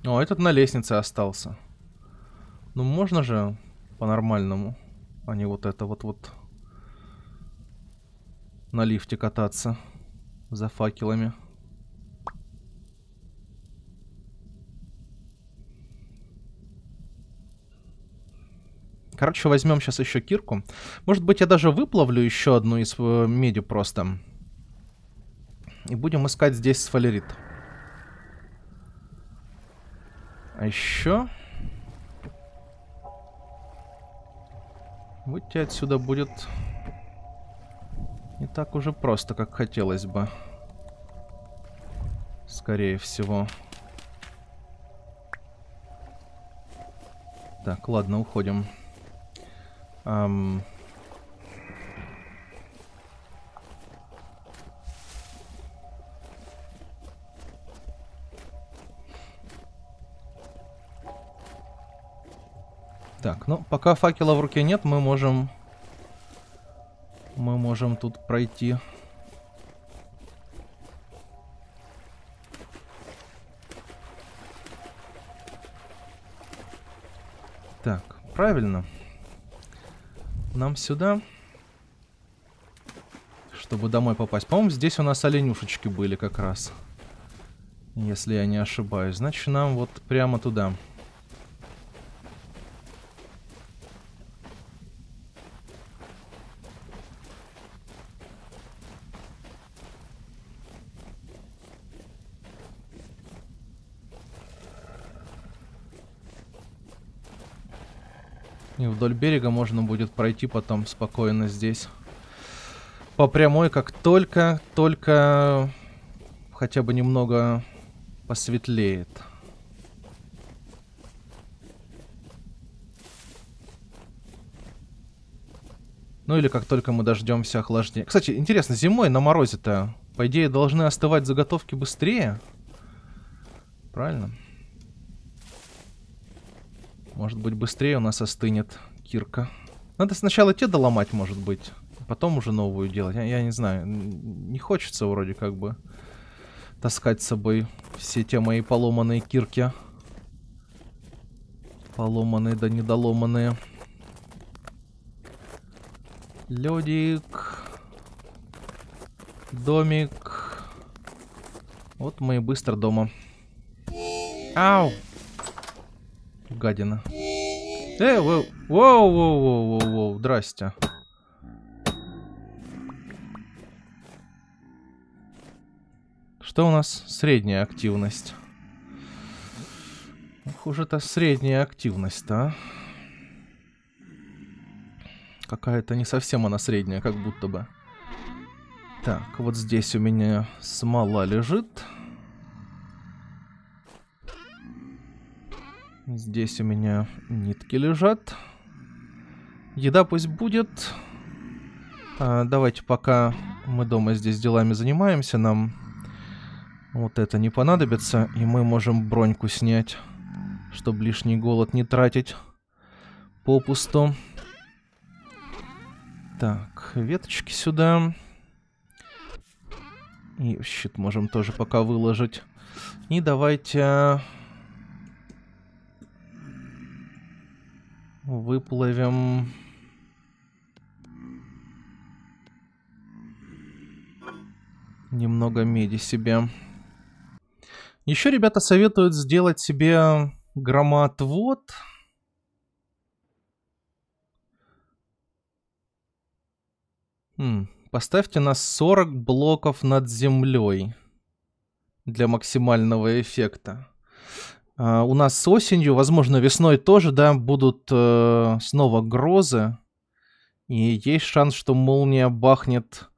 О, этот на лестнице остался. Ну, можно же по-нормальному, а не вот это вот-вот на лифте кататься за факелами. Короче, возьмем сейчас еще кирку. Может быть, я даже выплавлю еще одну из э, меди просто. И будем искать здесь сфалерит. А еще... Выйти отсюда будет не так уже просто, как хотелось бы. Скорее всего. Так, ладно, уходим. Um... Так, ну, пока факела в руке нет, мы можем... Мы можем тут пройти. Так, правильно. Нам сюда. Чтобы домой попасть. По-моему, здесь у нас оленюшечки были как раз. Если я не ошибаюсь. Значит, нам вот прямо туда. И вдоль берега можно будет пройти потом спокойно здесь. По прямой, как только, только хотя бы немного посветлеет. Ну или как только мы дождемся охлаждения. Кстати, интересно, зимой на морозе-то, по идее, должны остывать заготовки быстрее. Правильно? Может быть, быстрее у нас остынет кирка. Надо сначала те доломать, может быть. Потом уже новую делать. Я, я не знаю. Не хочется вроде как бы таскать с собой все те мои поломанные кирки. Поломанные да недоломанные. Ледик. Домик. Вот мы и быстро дома. Ау! Гадина. Эй, воу, воу, воу, воу, воу, воу, здрасте. Что у нас? Средняя активность. Ух уж это средняя активность-то, а. Какая-то не совсем она средняя, как будто бы. Так, вот здесь у меня смола лежит. Здесь у меня нитки лежат. Еда пусть будет. А, давайте пока мы дома здесь делами занимаемся, нам вот это не понадобится, и мы можем броньку снять, чтобы лишний голод не тратить попусту. Так, веточки сюда. И щит можем тоже пока выложить. И давайте... Выплывем... Немного меди себе. Еще ребята советуют сделать себе громоотвод. Хм, Поставьте на 40 блоков над землей для максимального эффекта. Uh, у нас с осенью, возможно, весной тоже, да, будут uh, снова грозы. И есть шанс, что молния бахнет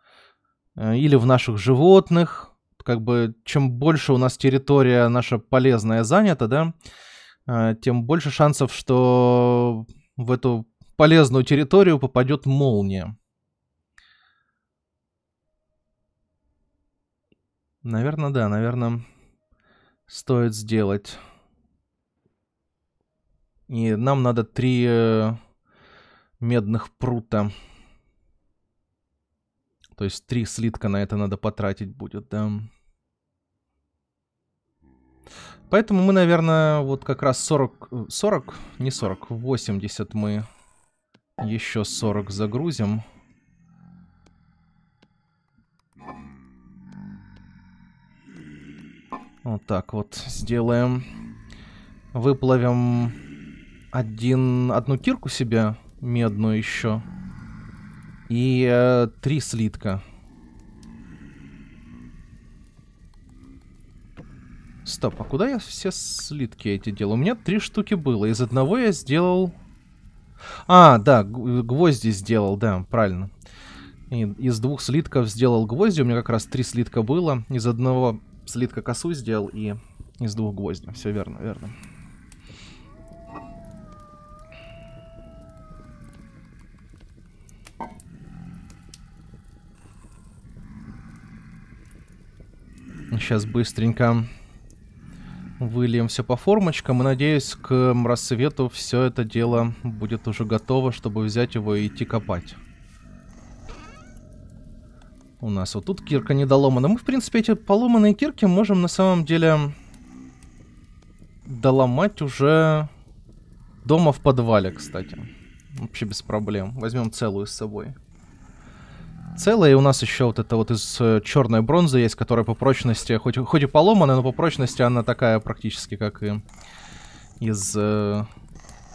uh, или в наших животных. Как бы, чем больше у нас территория наша полезная занята, да, тем больше шансов, что в эту полезную территорию попадет молния. Наверное, да, наверное, стоит сделать. И нам надо три э, медных прута. То есть три слитка на это надо потратить будет, да. Поэтому мы, наверное, вот как раз 40... 40? Не 40, 80 мы еще 40 загрузим. Вот так вот сделаем. Выплавим один, одну кирку себе, медную еще. И э, три слитка. Стоп, а куда я все слитки эти делал? У меня три штуки было. Из одного я сделал... А, да, гвозди сделал, да, правильно. И из двух слитков сделал гвозди. У меня как раз три слитка было. Из одного слитка косу сделал и из двух гвоздей. Все верно, верно. Сейчас быстренько выльем все по формочкам. И надеюсь, к рассвету все это дело будет уже готово, чтобы взять его и идти копать. У нас вот тут кирка недоломана. Мы, в принципе, эти поломанные кирки можем на самом деле доломать уже дома в подвале, кстати. Вообще без проблем. Возьмем целую с собой. Целая, и у нас еще вот это вот из э, черной бронзы есть, которая по прочности, хоть, хоть и поломанная, но по прочности она такая практически, как и из э,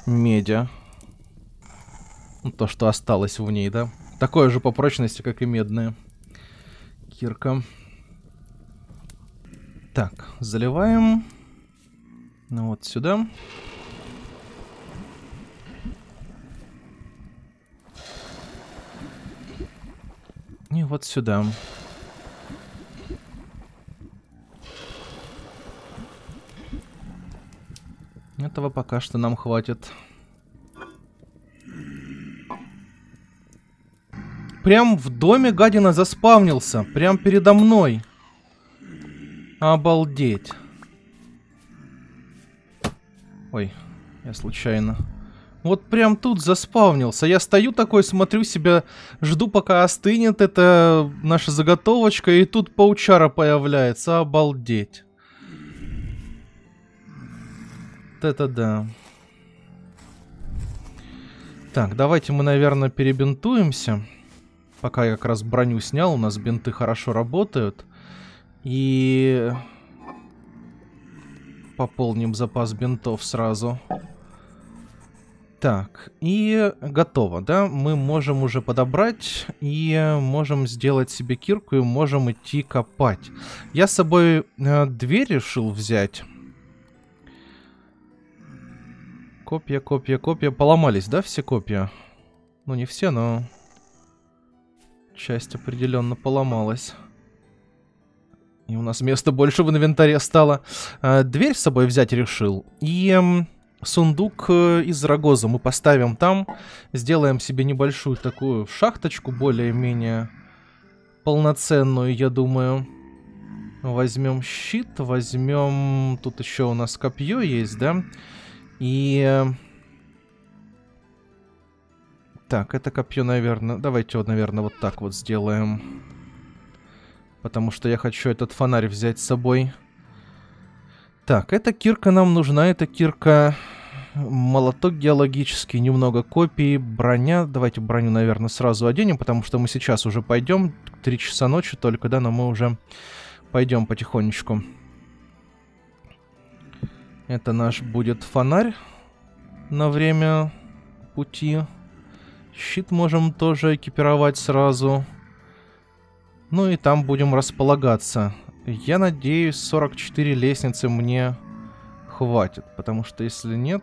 меди. Ну, то, что осталось в ней, да? Такое же по прочности, как и медная кирка. Так, заливаем. Ну вот сюда. И вот сюда. Этого пока что нам хватит. Прям в доме гадина заспавнился. Прям передо мной. Обалдеть. Ой, я случайно. Вот прям тут заспавнился. Я стою такой, смотрю себя, жду пока остынет эта наша заготовочка, и тут паучара появляется. Обалдеть. Вот это да. Так, давайте мы, наверное, перебинтуемся. Пока я как раз броню снял, у нас бинты хорошо работают. И Пополним запас бинтов сразу. Так, и готово, да? Мы можем уже подобрать и можем сделать себе кирку и можем идти копать. Я с собой э, дверь решил взять. Копья, копья, копья. Поломались, да, все копья? Ну, не все, но... Часть определенно поломалась. И у нас места больше в инвентаре стало. А, дверь с собой взять решил. И эм, сундук э, из рогоза мы поставим там. Сделаем себе небольшую такую шахточку, более-менее полноценную, я думаю. Возьмем щит, возьмем... Тут еще у нас копье есть, да? И... Э, так, это копье, наверное... Давайте вот, наверное, вот так вот сделаем. Потому что я хочу этот фонарь взять с собой. Так, эта кирка нам нужна. Это кирка... Молоток геологический, немного копий, броня. Давайте броню, наверное, сразу оденем, потому что мы сейчас уже пойдем. Три часа ночи только, да, но мы уже пойдем потихонечку. Это наш будет фонарь на время пути. Щит можем тоже экипировать сразу. Ну и там будем располагаться. Я надеюсь, 44 лестницы мне хватит. Потому что если нет...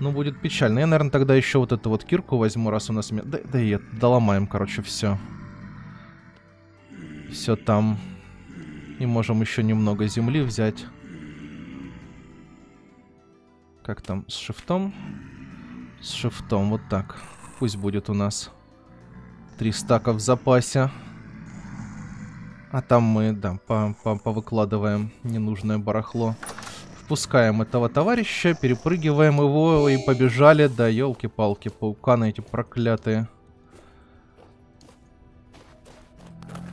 Ну, будет печально. Я, наверное, тогда еще вот эту вот кирку возьму, раз у нас... Да, да и доломаем, короче, все. Все там. И можем еще немного земли взять. Как там? С шифтом? С шифтом, вот так. Пусть будет у нас. Три стака в запасе. А там мы, да, по -по повыкладываем ненужное барахло. Впускаем этого товарища, перепрыгиваем его и побежали. Да, елки-палки, пауканы эти проклятые.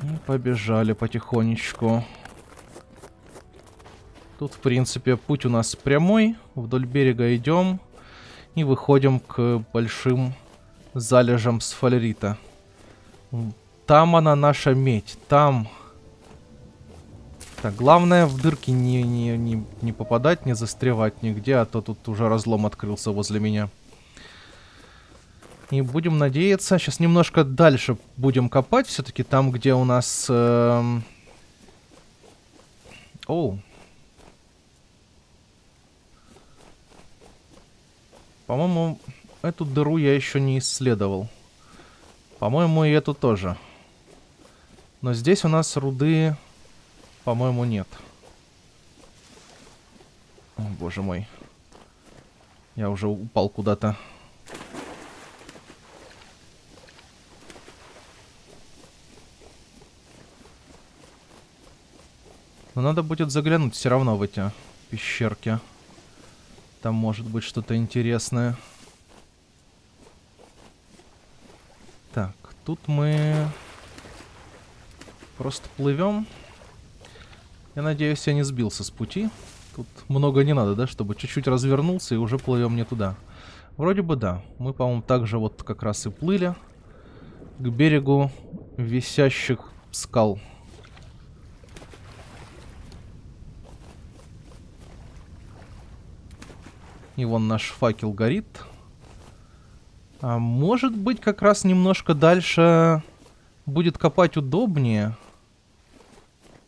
И побежали потихонечку. Тут, в принципе, путь у нас прямой. Вдоль берега идем. И выходим к большим залежам сфалерита. Там она наша медь. Там. Так, главное в дырки не, не, не, не попадать, не застревать нигде, а то тут уже разлом открылся возле меня. И будем надеяться, сейчас немножко дальше будем копать, все-таки там, где у нас... Э... Оу. По-моему, эту дыру я еще не исследовал. По-моему, и эту тоже. Но здесь у нас руды, по-моему, нет. О, боже мой. Я уже упал куда-то. Но надо будет заглянуть все равно в эти пещерки. Там может быть что-то интересное. Так, тут мы просто плывем. Я надеюсь, я не сбился с пути. Тут много не надо, да, чтобы чуть-чуть развернулся и уже плывем не туда. Вроде бы да. Мы, по-моему, также вот как раз и плыли к берегу висящих скал. И вон наш факел горит. А может быть, как раз немножко дальше будет копать удобнее.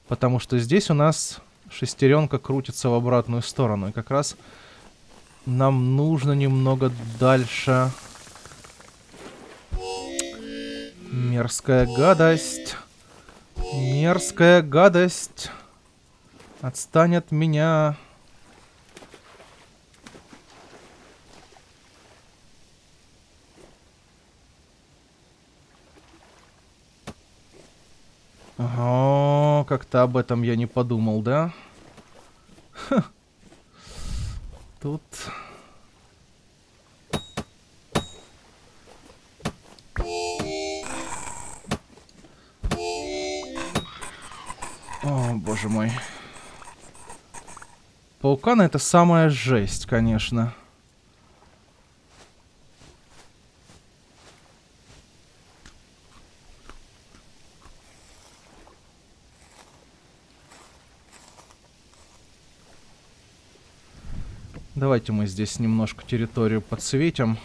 Потому что здесь у нас шестеренка крутится в обратную сторону. И как раз нам нужно немного дальше. Мерзкая гадость. Мерзкая гадость. Отстань от меня. О, как-то об этом я не подумал, да? Ха. Тут... О, боже мой. Пауканы это самая жесть, конечно. Давайте мы здесь немножко территорию подсветим.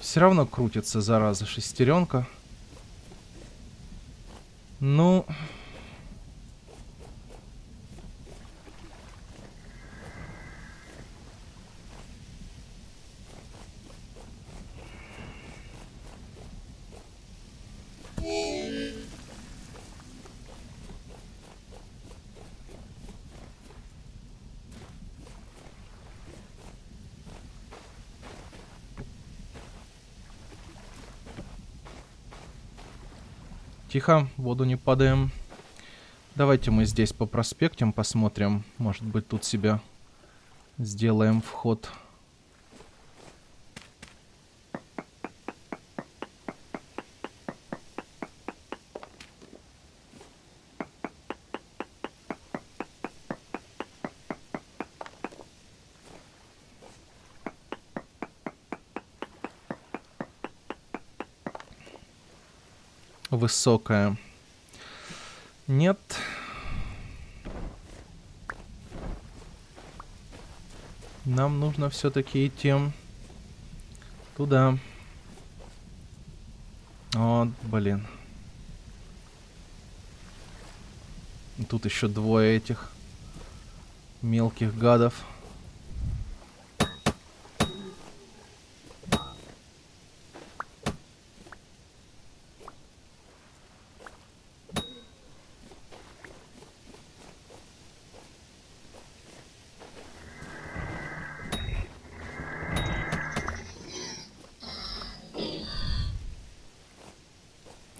Все равно крутится, зараза, шестеренка. Ну... Тихо, в воду не падаем. Давайте мы здесь по проспектам посмотрим. Может быть, тут себе сделаем вход. Высокая. Нет. Нам нужно все-таки идти туда. О, блин. Тут еще двое этих мелких гадов.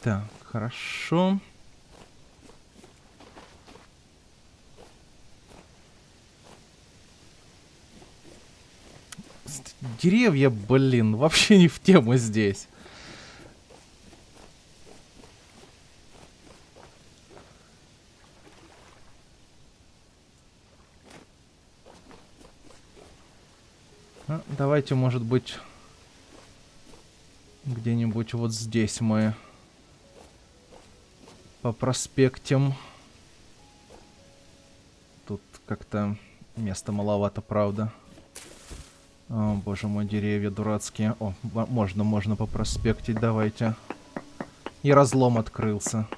Так, хорошо. Деревья, блин, вообще не в тему здесь. А, давайте, может быть, где-нибудь вот здесь мы по проспектам. Тут как-то места маловато, правда. О, боже мой, деревья дурацкие. О, можно, можно по проспекте, давайте. И разлом открылся.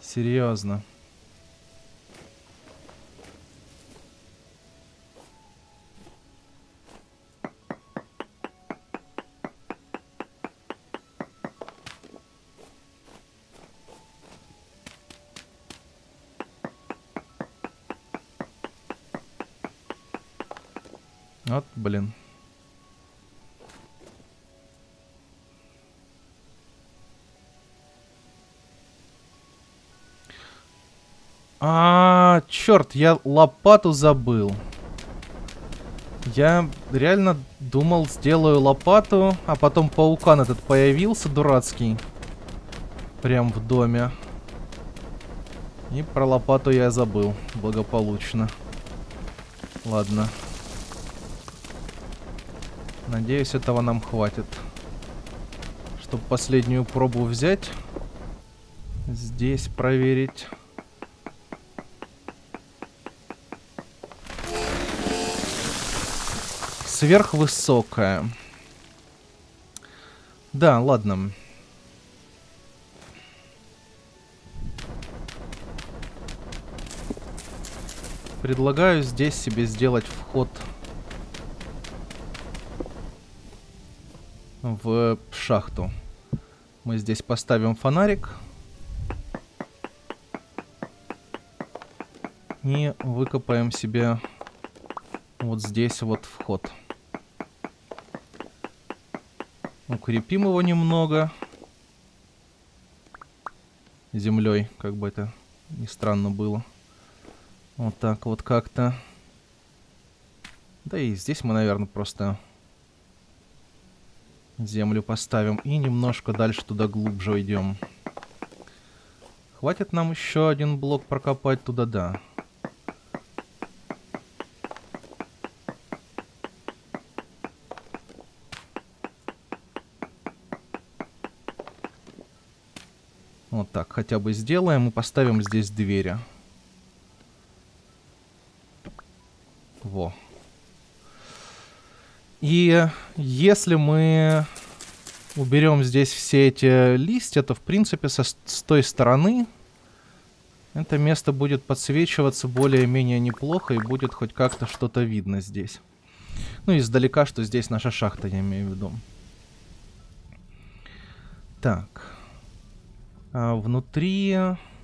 Серьезно. Черт, я лопату забыл. Я реально думал, сделаю лопату, а потом паукан этот появился дурацкий. Прям в доме. И про лопату я забыл благополучно. Ладно. Надеюсь, этого нам хватит. Чтобы последнюю пробу взять. Здесь проверить. Сверхвысокая. Да, ладно. Предлагаю здесь себе сделать вход в шахту. Мы здесь поставим фонарик. И выкопаем себе вот здесь вот вход. Укрепим его немного. Землей, как бы это ни странно было. Вот так вот как-то. Да и здесь мы, наверное, просто Землю поставим и немножко дальше туда глубже идем. Хватит нам еще один блок прокопать туда, да. Хотя бы сделаем и поставим здесь двери. Во. И если мы уберем здесь все эти листья, то в принципе со, с той стороны это место будет подсвечиваться более-менее неплохо и будет хоть как-то что-то видно здесь. Ну, издалека, что здесь наша шахта, я имею в виду. Так. А внутри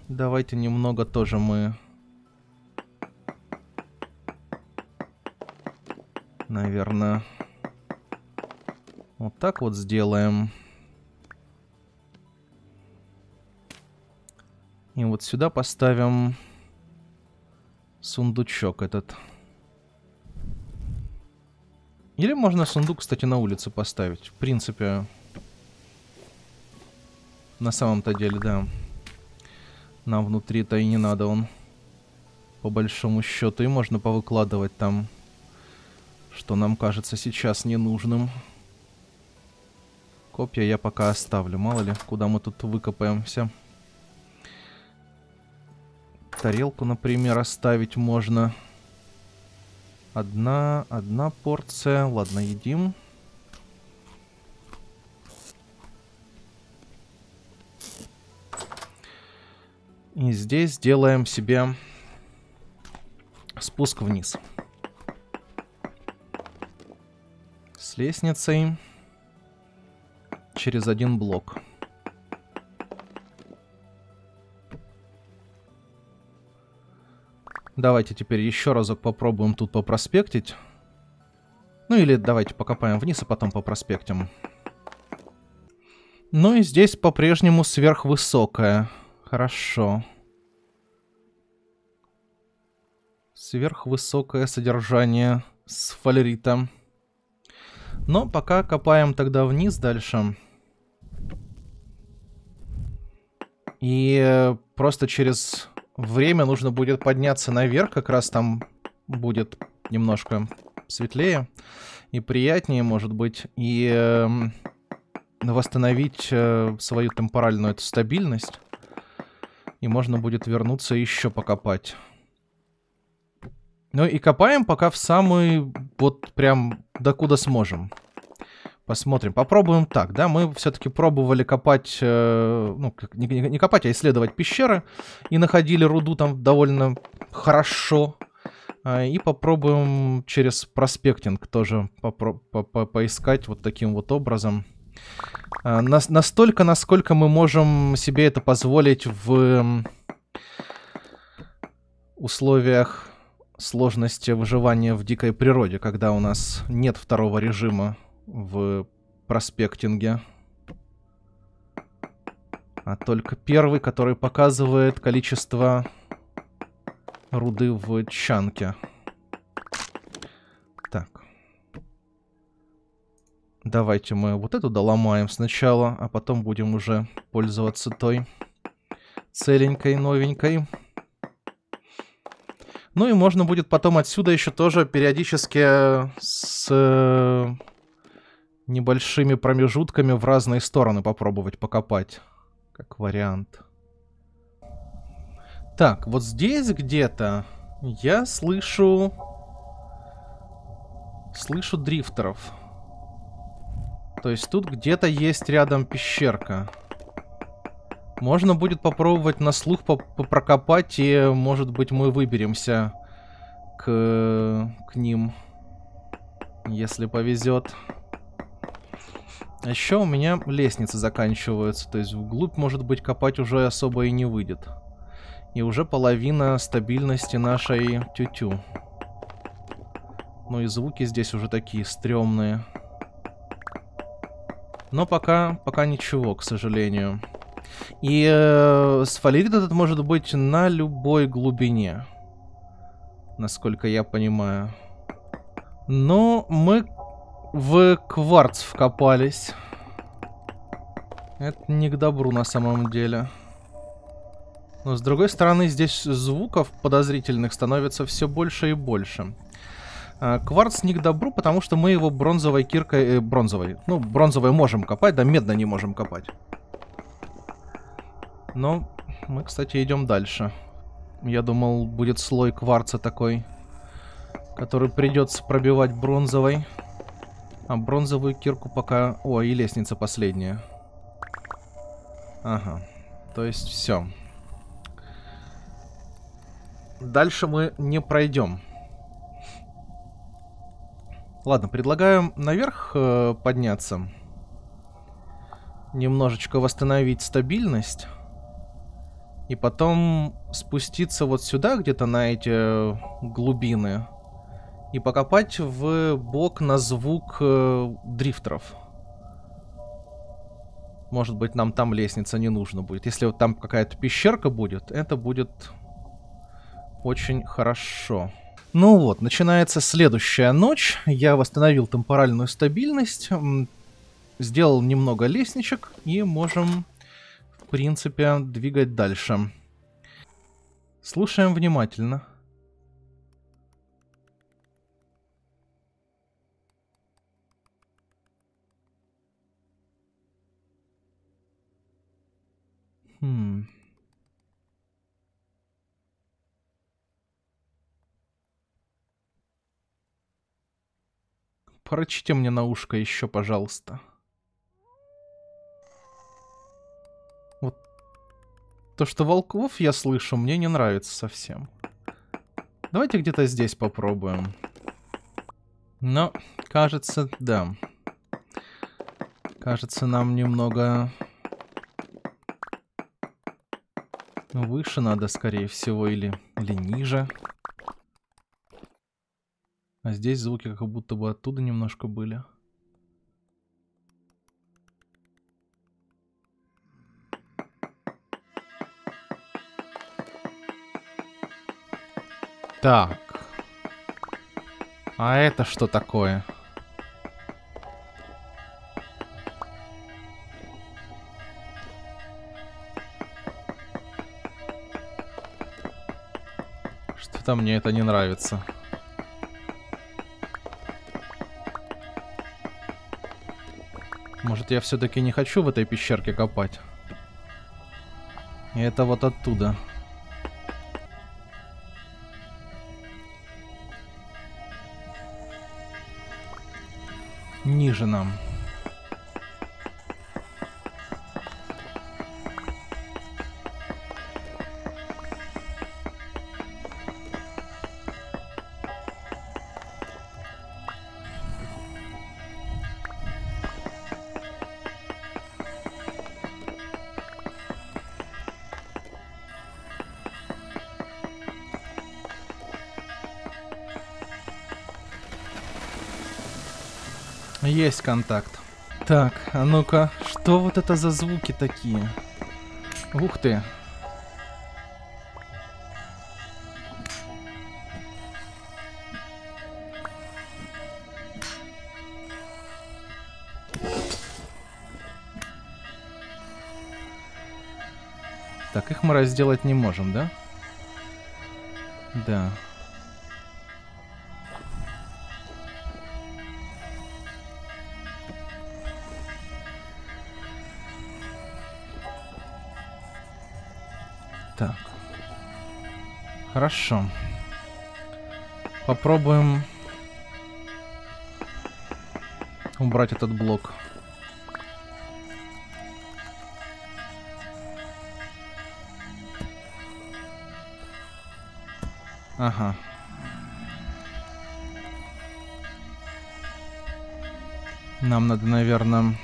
давайте немного тоже мы... Наверное... Вот так вот сделаем. И вот сюда поставим сундучок этот. Или можно сундук, кстати, на улице поставить. В принципе, на самом-то деле, да. Нам внутри-то и не надо он. По большому счету. И можно повыкладывать там, что нам кажется сейчас ненужным. Копья я пока оставлю. Мало ли, куда мы тут выкопаемся. Тарелку, например, оставить можно. Одна, одна порция. Ладно, едим. И здесь делаем себе спуск вниз. С лестницей через один блок. Давайте теперь еще разок попробуем тут попроспектить. Ну или давайте покопаем вниз, а потом попроспектим. Ну и здесь по-прежнему сверхвысокая. Хорошо. Сверхвысокое содержание с фалерита. Но пока копаем тогда вниз дальше. И просто через время нужно будет подняться наверх, как раз там будет немножко светлее и приятнее, может быть, и э, восстановить э, свою темпоральную эту стабильность. И можно будет вернуться еще покопать. Ну и копаем пока в самый, вот прям, докуда сможем. Посмотрим. Попробуем так, да? Мы все-таки пробовали копать, э, ну, не, не, копать, а исследовать пещеры. И находили руду там довольно хорошо. Э, и попробуем через проспектинг тоже попро по -по поискать вот таким вот образом. Э, на настолько, насколько мы можем себе это позволить в условиях сложности выживания в дикой природе, когда у нас нет второго режима в проспектинге. А только первый, который показывает количество руды в чанке. Давайте мы вот эту доломаем сначала, а потом будем уже пользоваться той целенькой, новенькой. Ну и можно будет потом отсюда еще тоже периодически с небольшими промежутками в разные стороны попробовать покопать. Как вариант. Так, вот здесь где-то я слышу... Слышу дрифтеров. То есть тут где-то есть рядом пещерка. Можно будет попробовать на слух по прокопать, и, может быть, мы выберемся к, к ним. Если повезет. А еще у меня лестницы заканчиваются, то есть вглубь, может быть, копать уже особо и не выйдет. И уже половина стабильности нашей тютю. Ну и звуки здесь уже такие стрёмные. Но пока, пока ничего, к сожалению. И э, сфалерит этот может быть на любой глубине. Насколько я понимаю. Но мы в кварц вкопались. Это не к добру на самом деле. Но с другой стороны, здесь звуков подозрительных становится все больше и больше. А, кварц не к добру, потому что мы его бронзовой киркой... Э, бронзовой. Ну, бронзовой можем копать, да медно не можем копать. Но мы, кстати, идем дальше. Я думал, будет слой кварца такой, который придется пробивать бронзовой. А бронзовую кирку пока... О, и лестница последняя. Ага. То есть все. Дальше мы не пройдем. Ладно, предлагаю наверх э, подняться. Немножечко восстановить стабильность. И потом спуститься вот сюда, где-то на эти глубины. И покопать в бок на звук э, дрифтеров. Может быть, нам там лестница не нужна будет. Если вот там какая-то пещерка будет, это будет очень хорошо. Ну вот, начинается следующая ночь. Я восстановил темпоральную стабильность. Сделал немного лестничек. И можем, в принципе, двигать дальше. Слушаем внимательно. Порочите мне на ушко еще, пожалуйста. Вот то, что волков я слышу, мне не нравится совсем. Давайте где-то здесь попробуем. Но, кажется, да. Кажется, нам немного Выше надо, скорее всего, или, или ниже. А здесь звуки как будто бы оттуда немножко были. Так. А это что такое? Что-то мне это не нравится. Может, я все-таки не хочу в этой пещерке копать? И это вот оттуда. Ниже нам. Есть контакт. Так, а ну-ка, что вот это за звуки такие? Ух ты. Так, их мы разделать не можем, да? Да. Хорошо. Попробуем убрать этот блок. Ага. Нам надо, наверное,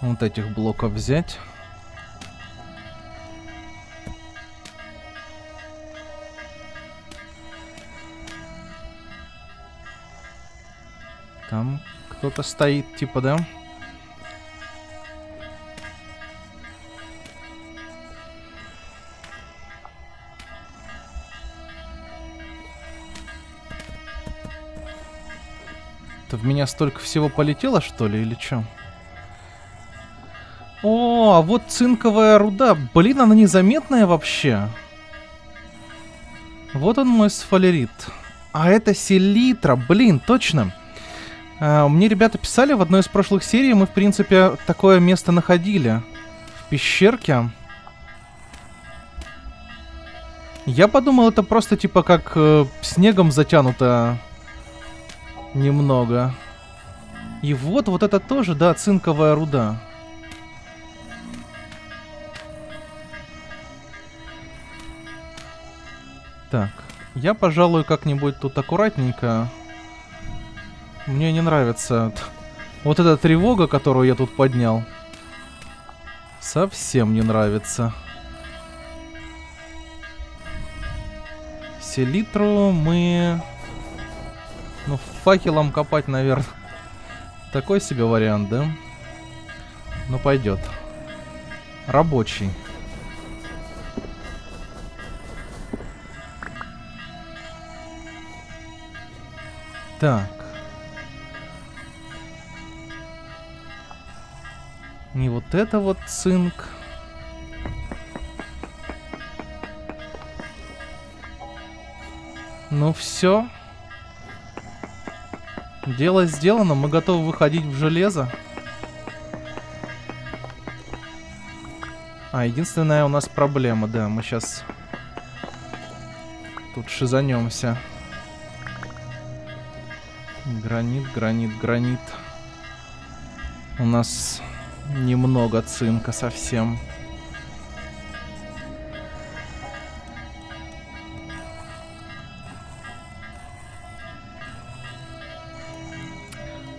вот этих блоков взять. Кто-то стоит, типа, да? Это в меня столько всего полетело, что ли, или что? О, а вот цинковая руда. Блин, она незаметная вообще. Вот он мой сфалерит. А это селитра, блин, точно. А, мне ребята писали в одной из прошлых серий, мы, в принципе, такое место находили. В пещерке. Я подумал, это просто типа как э, снегом затянуто немного. И вот, вот это тоже, да, цинковая руда. Так, я, пожалуй, как-нибудь тут аккуратненько. Мне не нравится вот эта тревога, которую я тут поднял. Совсем не нравится. Селитру мы... Ну, факелом копать, наверное. Такой себе вариант, да? Ну, пойдет. Рабочий. Так. И вот это вот цинк. Ну все. Дело сделано, мы готовы выходить в железо. А, единственная у нас проблема, да, мы сейчас тут шизанемся. Гранит, гранит, гранит. У нас немного цинка совсем.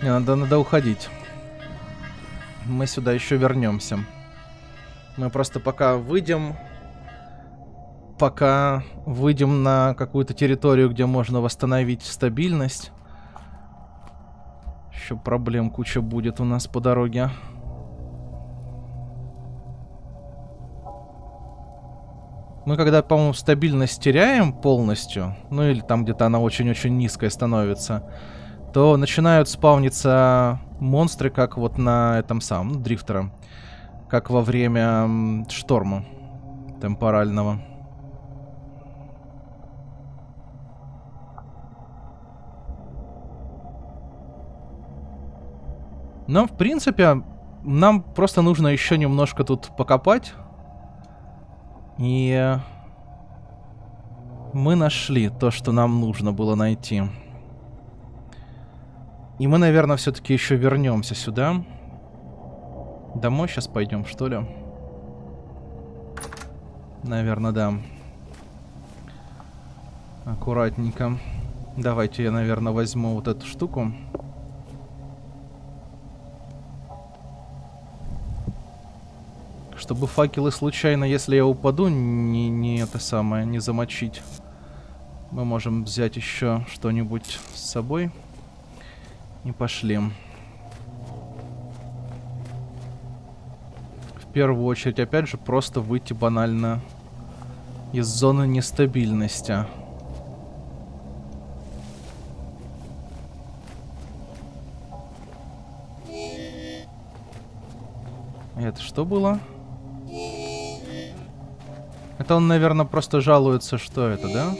Не, надо, надо уходить. Мы сюда еще вернемся. Мы просто пока выйдем... Пока выйдем на какую-то территорию, где можно восстановить стабильность. Еще проблем куча будет у нас по дороге. Мы когда, по-моему, стабильность теряем полностью, ну или там где-то она очень-очень низкая становится, то начинают спавниться монстры, как вот на этом самом, ну, дрифтера. Как во время шторма темпорального. Но, в принципе, нам просто нужно еще немножко тут покопать. И мы нашли то, что нам нужно было найти. И мы, наверное, все-таки еще вернемся сюда. Домой сейчас пойдем, что ли? Наверное, да. Аккуратненько. Давайте я, наверное, возьму вот эту штуку. Чтобы факелы случайно, если я упаду, не, не это самое, не замочить. Мы можем взять еще что-нибудь с собой. И пошли. В первую очередь, опять же, просто выйти банально из зоны нестабильности. Это что было? Это он, наверное, просто жалуется, что это, да?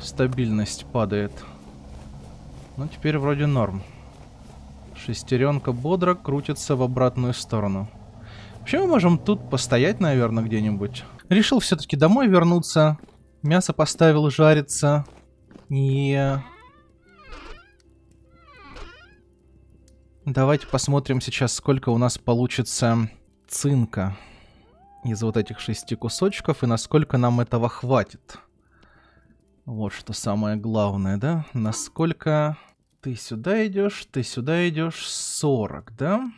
Стабильность падает. Ну, теперь вроде норм. Шестеренка бодро крутится в обратную сторону. Вообще мы можем тут постоять, наверное, где-нибудь. Решил все-таки домой вернуться. Мясо поставил жариться. И... Давайте посмотрим сейчас, сколько у нас получится цинка из вот этих шести кусочков и насколько нам этого хватит. Вот что самое главное, да? Насколько ты сюда идешь, ты сюда идешь 40, да?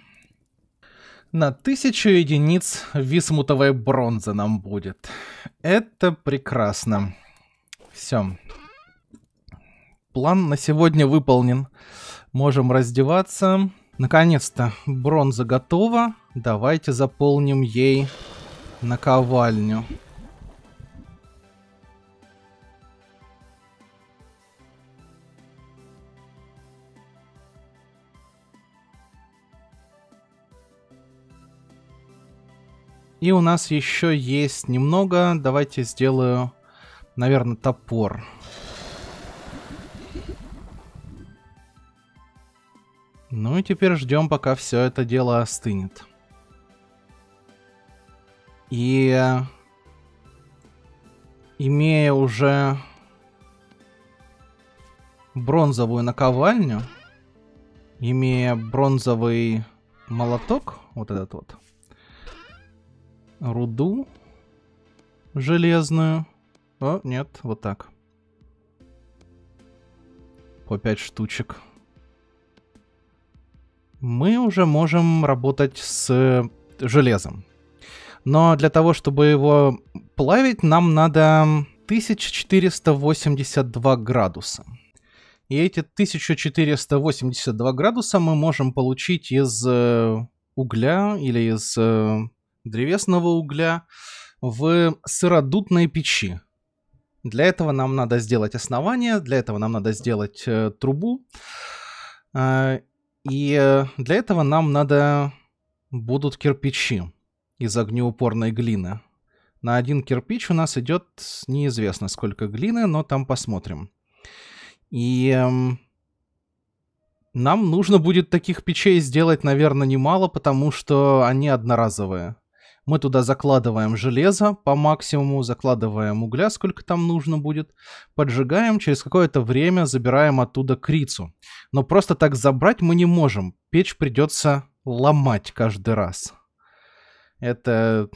На тысячу единиц висмутовая бронза нам будет. Это прекрасно. Все. План на сегодня выполнен. Можем раздеваться. Наконец-то бронза готова. Давайте заполним ей наковальню. И у нас еще есть немного. Давайте сделаю, наверное, топор. Ну и теперь ждем, пока все это дело остынет. И имея уже бронзовую наковальню, имея бронзовый молоток, вот этот вот, руду железную. О, нет, вот так. По 5 штучек. Мы уже можем работать с железом. Но для того, чтобы его плавить, нам надо 1482 градуса. И эти 1482 градуса мы можем получить из э, угля или из э, древесного угля в сыродутной печи. Для этого нам надо сделать основание, для этого нам надо сделать э, трубу. Э, и э, для этого нам надо будут кирпичи из огнеупорной глины. На один кирпич у нас идет неизвестно сколько глины, но там посмотрим. И эм, нам нужно будет таких печей сделать, наверное, немало, потому что они одноразовые. Мы туда закладываем железо по максимуму, закладываем угля, сколько там нужно будет, поджигаем, через какое-то время забираем оттуда крицу. Но просто так забрать мы не можем. Печь придется ломать каждый раз. Это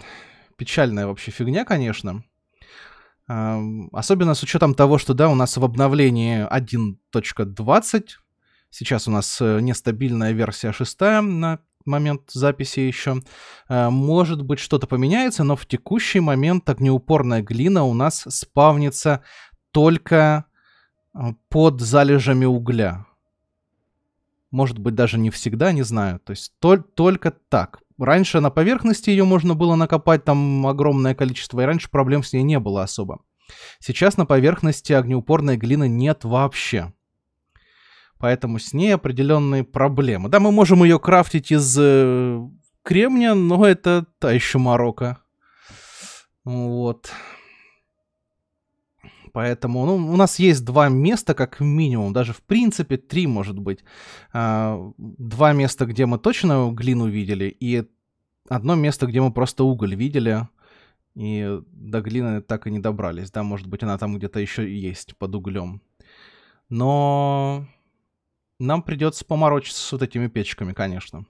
печальная вообще фигня, конечно. Особенно с учетом того, что, да, у нас в обновлении 1.20, сейчас у нас э, нестабильная версия 6 на момент записи еще, э, может быть что-то поменяется, но в текущий момент огнеупорная глина у нас спавнится только э, под залежами угля. Может быть, даже не всегда, не знаю. То есть тол- только так. Раньше на поверхности ее можно было накопать там огромное количество, и раньше проблем с ней не было особо. Сейчас на поверхности огнеупорной глины нет вообще. Поэтому с ней определенные проблемы. Да, мы можем ее крафтить из э, кремния, но это та еще морока. Вот. Поэтому ну, у нас есть два места, как минимум, даже в принципе три, может быть. А, два места, где мы точно глину видели, и одно место, где мы просто уголь видели, и до глины так и не добрались. Да, может быть, она там где-то еще есть под углем. Но нам придется поморочиться с вот этими печками, конечно.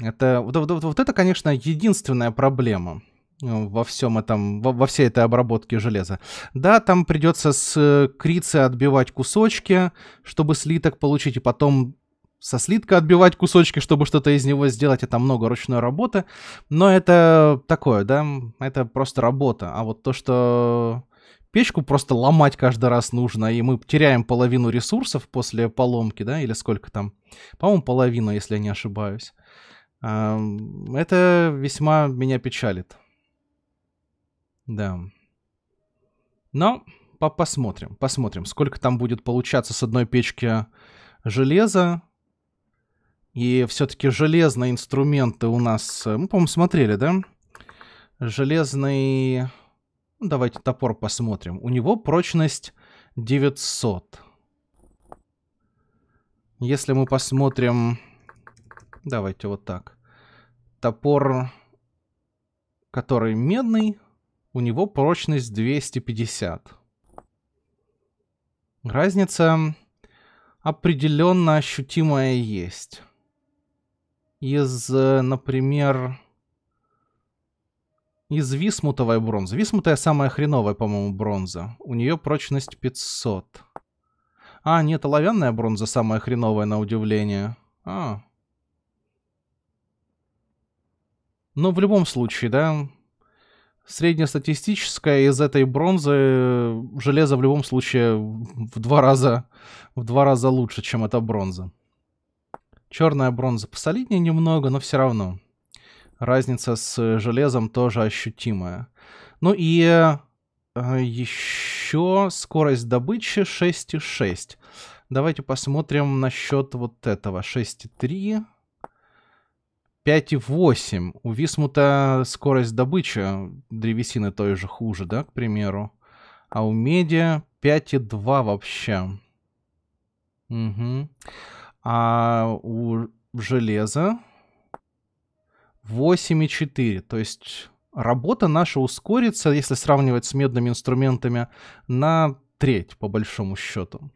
Это вот, вот, вот это, конечно, единственная проблема. Ну, во всем этом, во, во всей этой обработке железа. Да, там придется с э, крицы отбивать кусочки, чтобы слиток получить, и потом со слитка отбивать кусочки, чтобы что-то из него сделать. Это много ручной работы. Но это такое, да, это просто работа. А вот то, что печку просто ломать каждый раз нужно, и мы теряем половину ресурсов после поломки, да, или сколько там? По-моему, половину, если я не ошибаюсь. Это весьма меня печалит. Да. Но по посмотрим, посмотрим, сколько там будет получаться с одной печки железа. И все-таки железные инструменты у нас... Э, мы, по-моему, смотрели, да? Железный... Ну, давайте топор посмотрим. У него прочность 900. Если мы посмотрим... Давайте вот так. Топор, который медный, у него прочность 250. Разница определенно ощутимая есть. Из, например, из висмутовой бронзы. Висмутая самая хреновая, по-моему, бронза. У нее прочность 500. А, нет, оловянная бронза самая хреновая, на удивление. А. Но в любом случае, да, среднестатистическая из этой бронзы э, железо в любом случае в два раза, в два раза лучше, чем эта бронза. Черная бронза посолиднее немного, но все равно. Разница с железом тоже ощутимая. Ну и э, еще скорость добычи 6,6. Давайте посмотрим насчет вот этого. 6,3. 5,8. У Висмута скорость добычи древесины той же хуже, да, к примеру. А у меди 5,2 вообще. Угу. А у железа 8,4. То есть работа наша ускорится, если сравнивать с медными инструментами, на треть, по большому счету.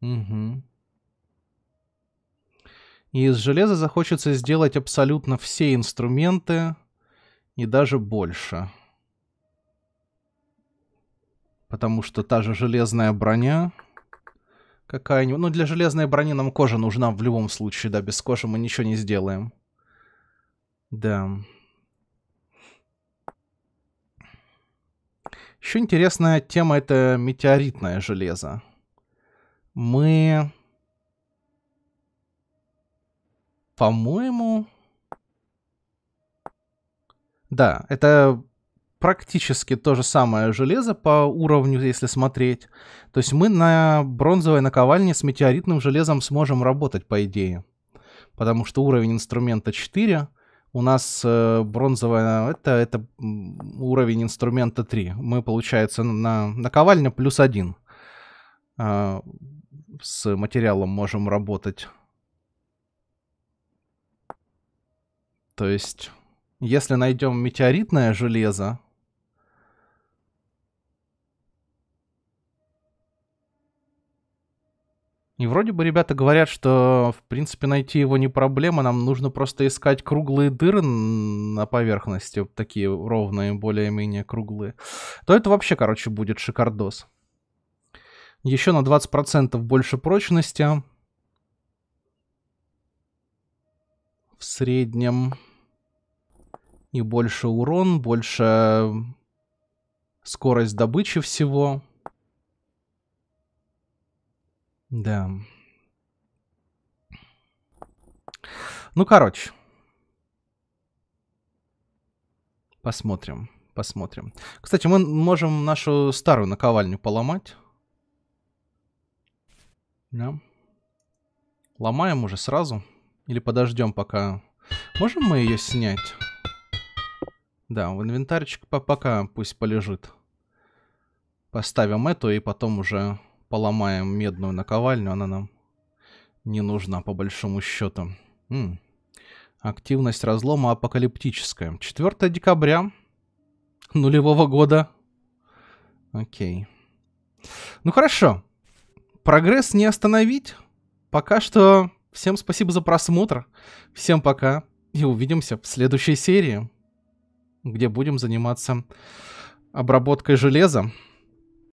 Угу. И из железа захочется сделать абсолютно все инструменты и даже больше. Потому что та же железная броня какая-нибудь... Ну, для железной брони нам кожа нужна в любом случае, да. Без кожи мы ничего не сделаем. Да. Еще интересная тема — это метеоритное железо. Мы... По-моему... Да, это практически то же самое железо по уровню, если смотреть. То есть мы на бронзовой наковальне с метеоритным железом сможем работать, по идее. Потому что уровень инструмента 4, у нас э, бронзовая, это, это уровень инструмента 3. Мы, получается, на наковальня плюс 1 э, с материалом можем работать. То есть, если найдем метеоритное железо, И вроде бы ребята говорят, что, в принципе, найти его не проблема, нам нужно просто искать круглые дыры на поверхности, такие ровные, более-менее круглые. То это вообще, короче, будет шикардос. Еще на 20% больше прочности. В среднем. И больше урон, больше скорость добычи всего. Да. Ну, короче. Посмотрим, посмотрим. Кстати, мы можем нашу старую наковальню поломать. Да. Ломаем уже сразу. Или подождем пока... Можем мы ее снять? Да, в инвентарчик пока пусть полежит. Поставим эту и потом уже поломаем медную наковальню, она нам не нужна по большому счету. М -м. Активность разлома апокалиптическая. 4 декабря нулевого года. Окей. Ну хорошо. Прогресс не остановить. Пока что всем спасибо за просмотр. Всем пока. И увидимся в следующей серии, где будем заниматься обработкой железа.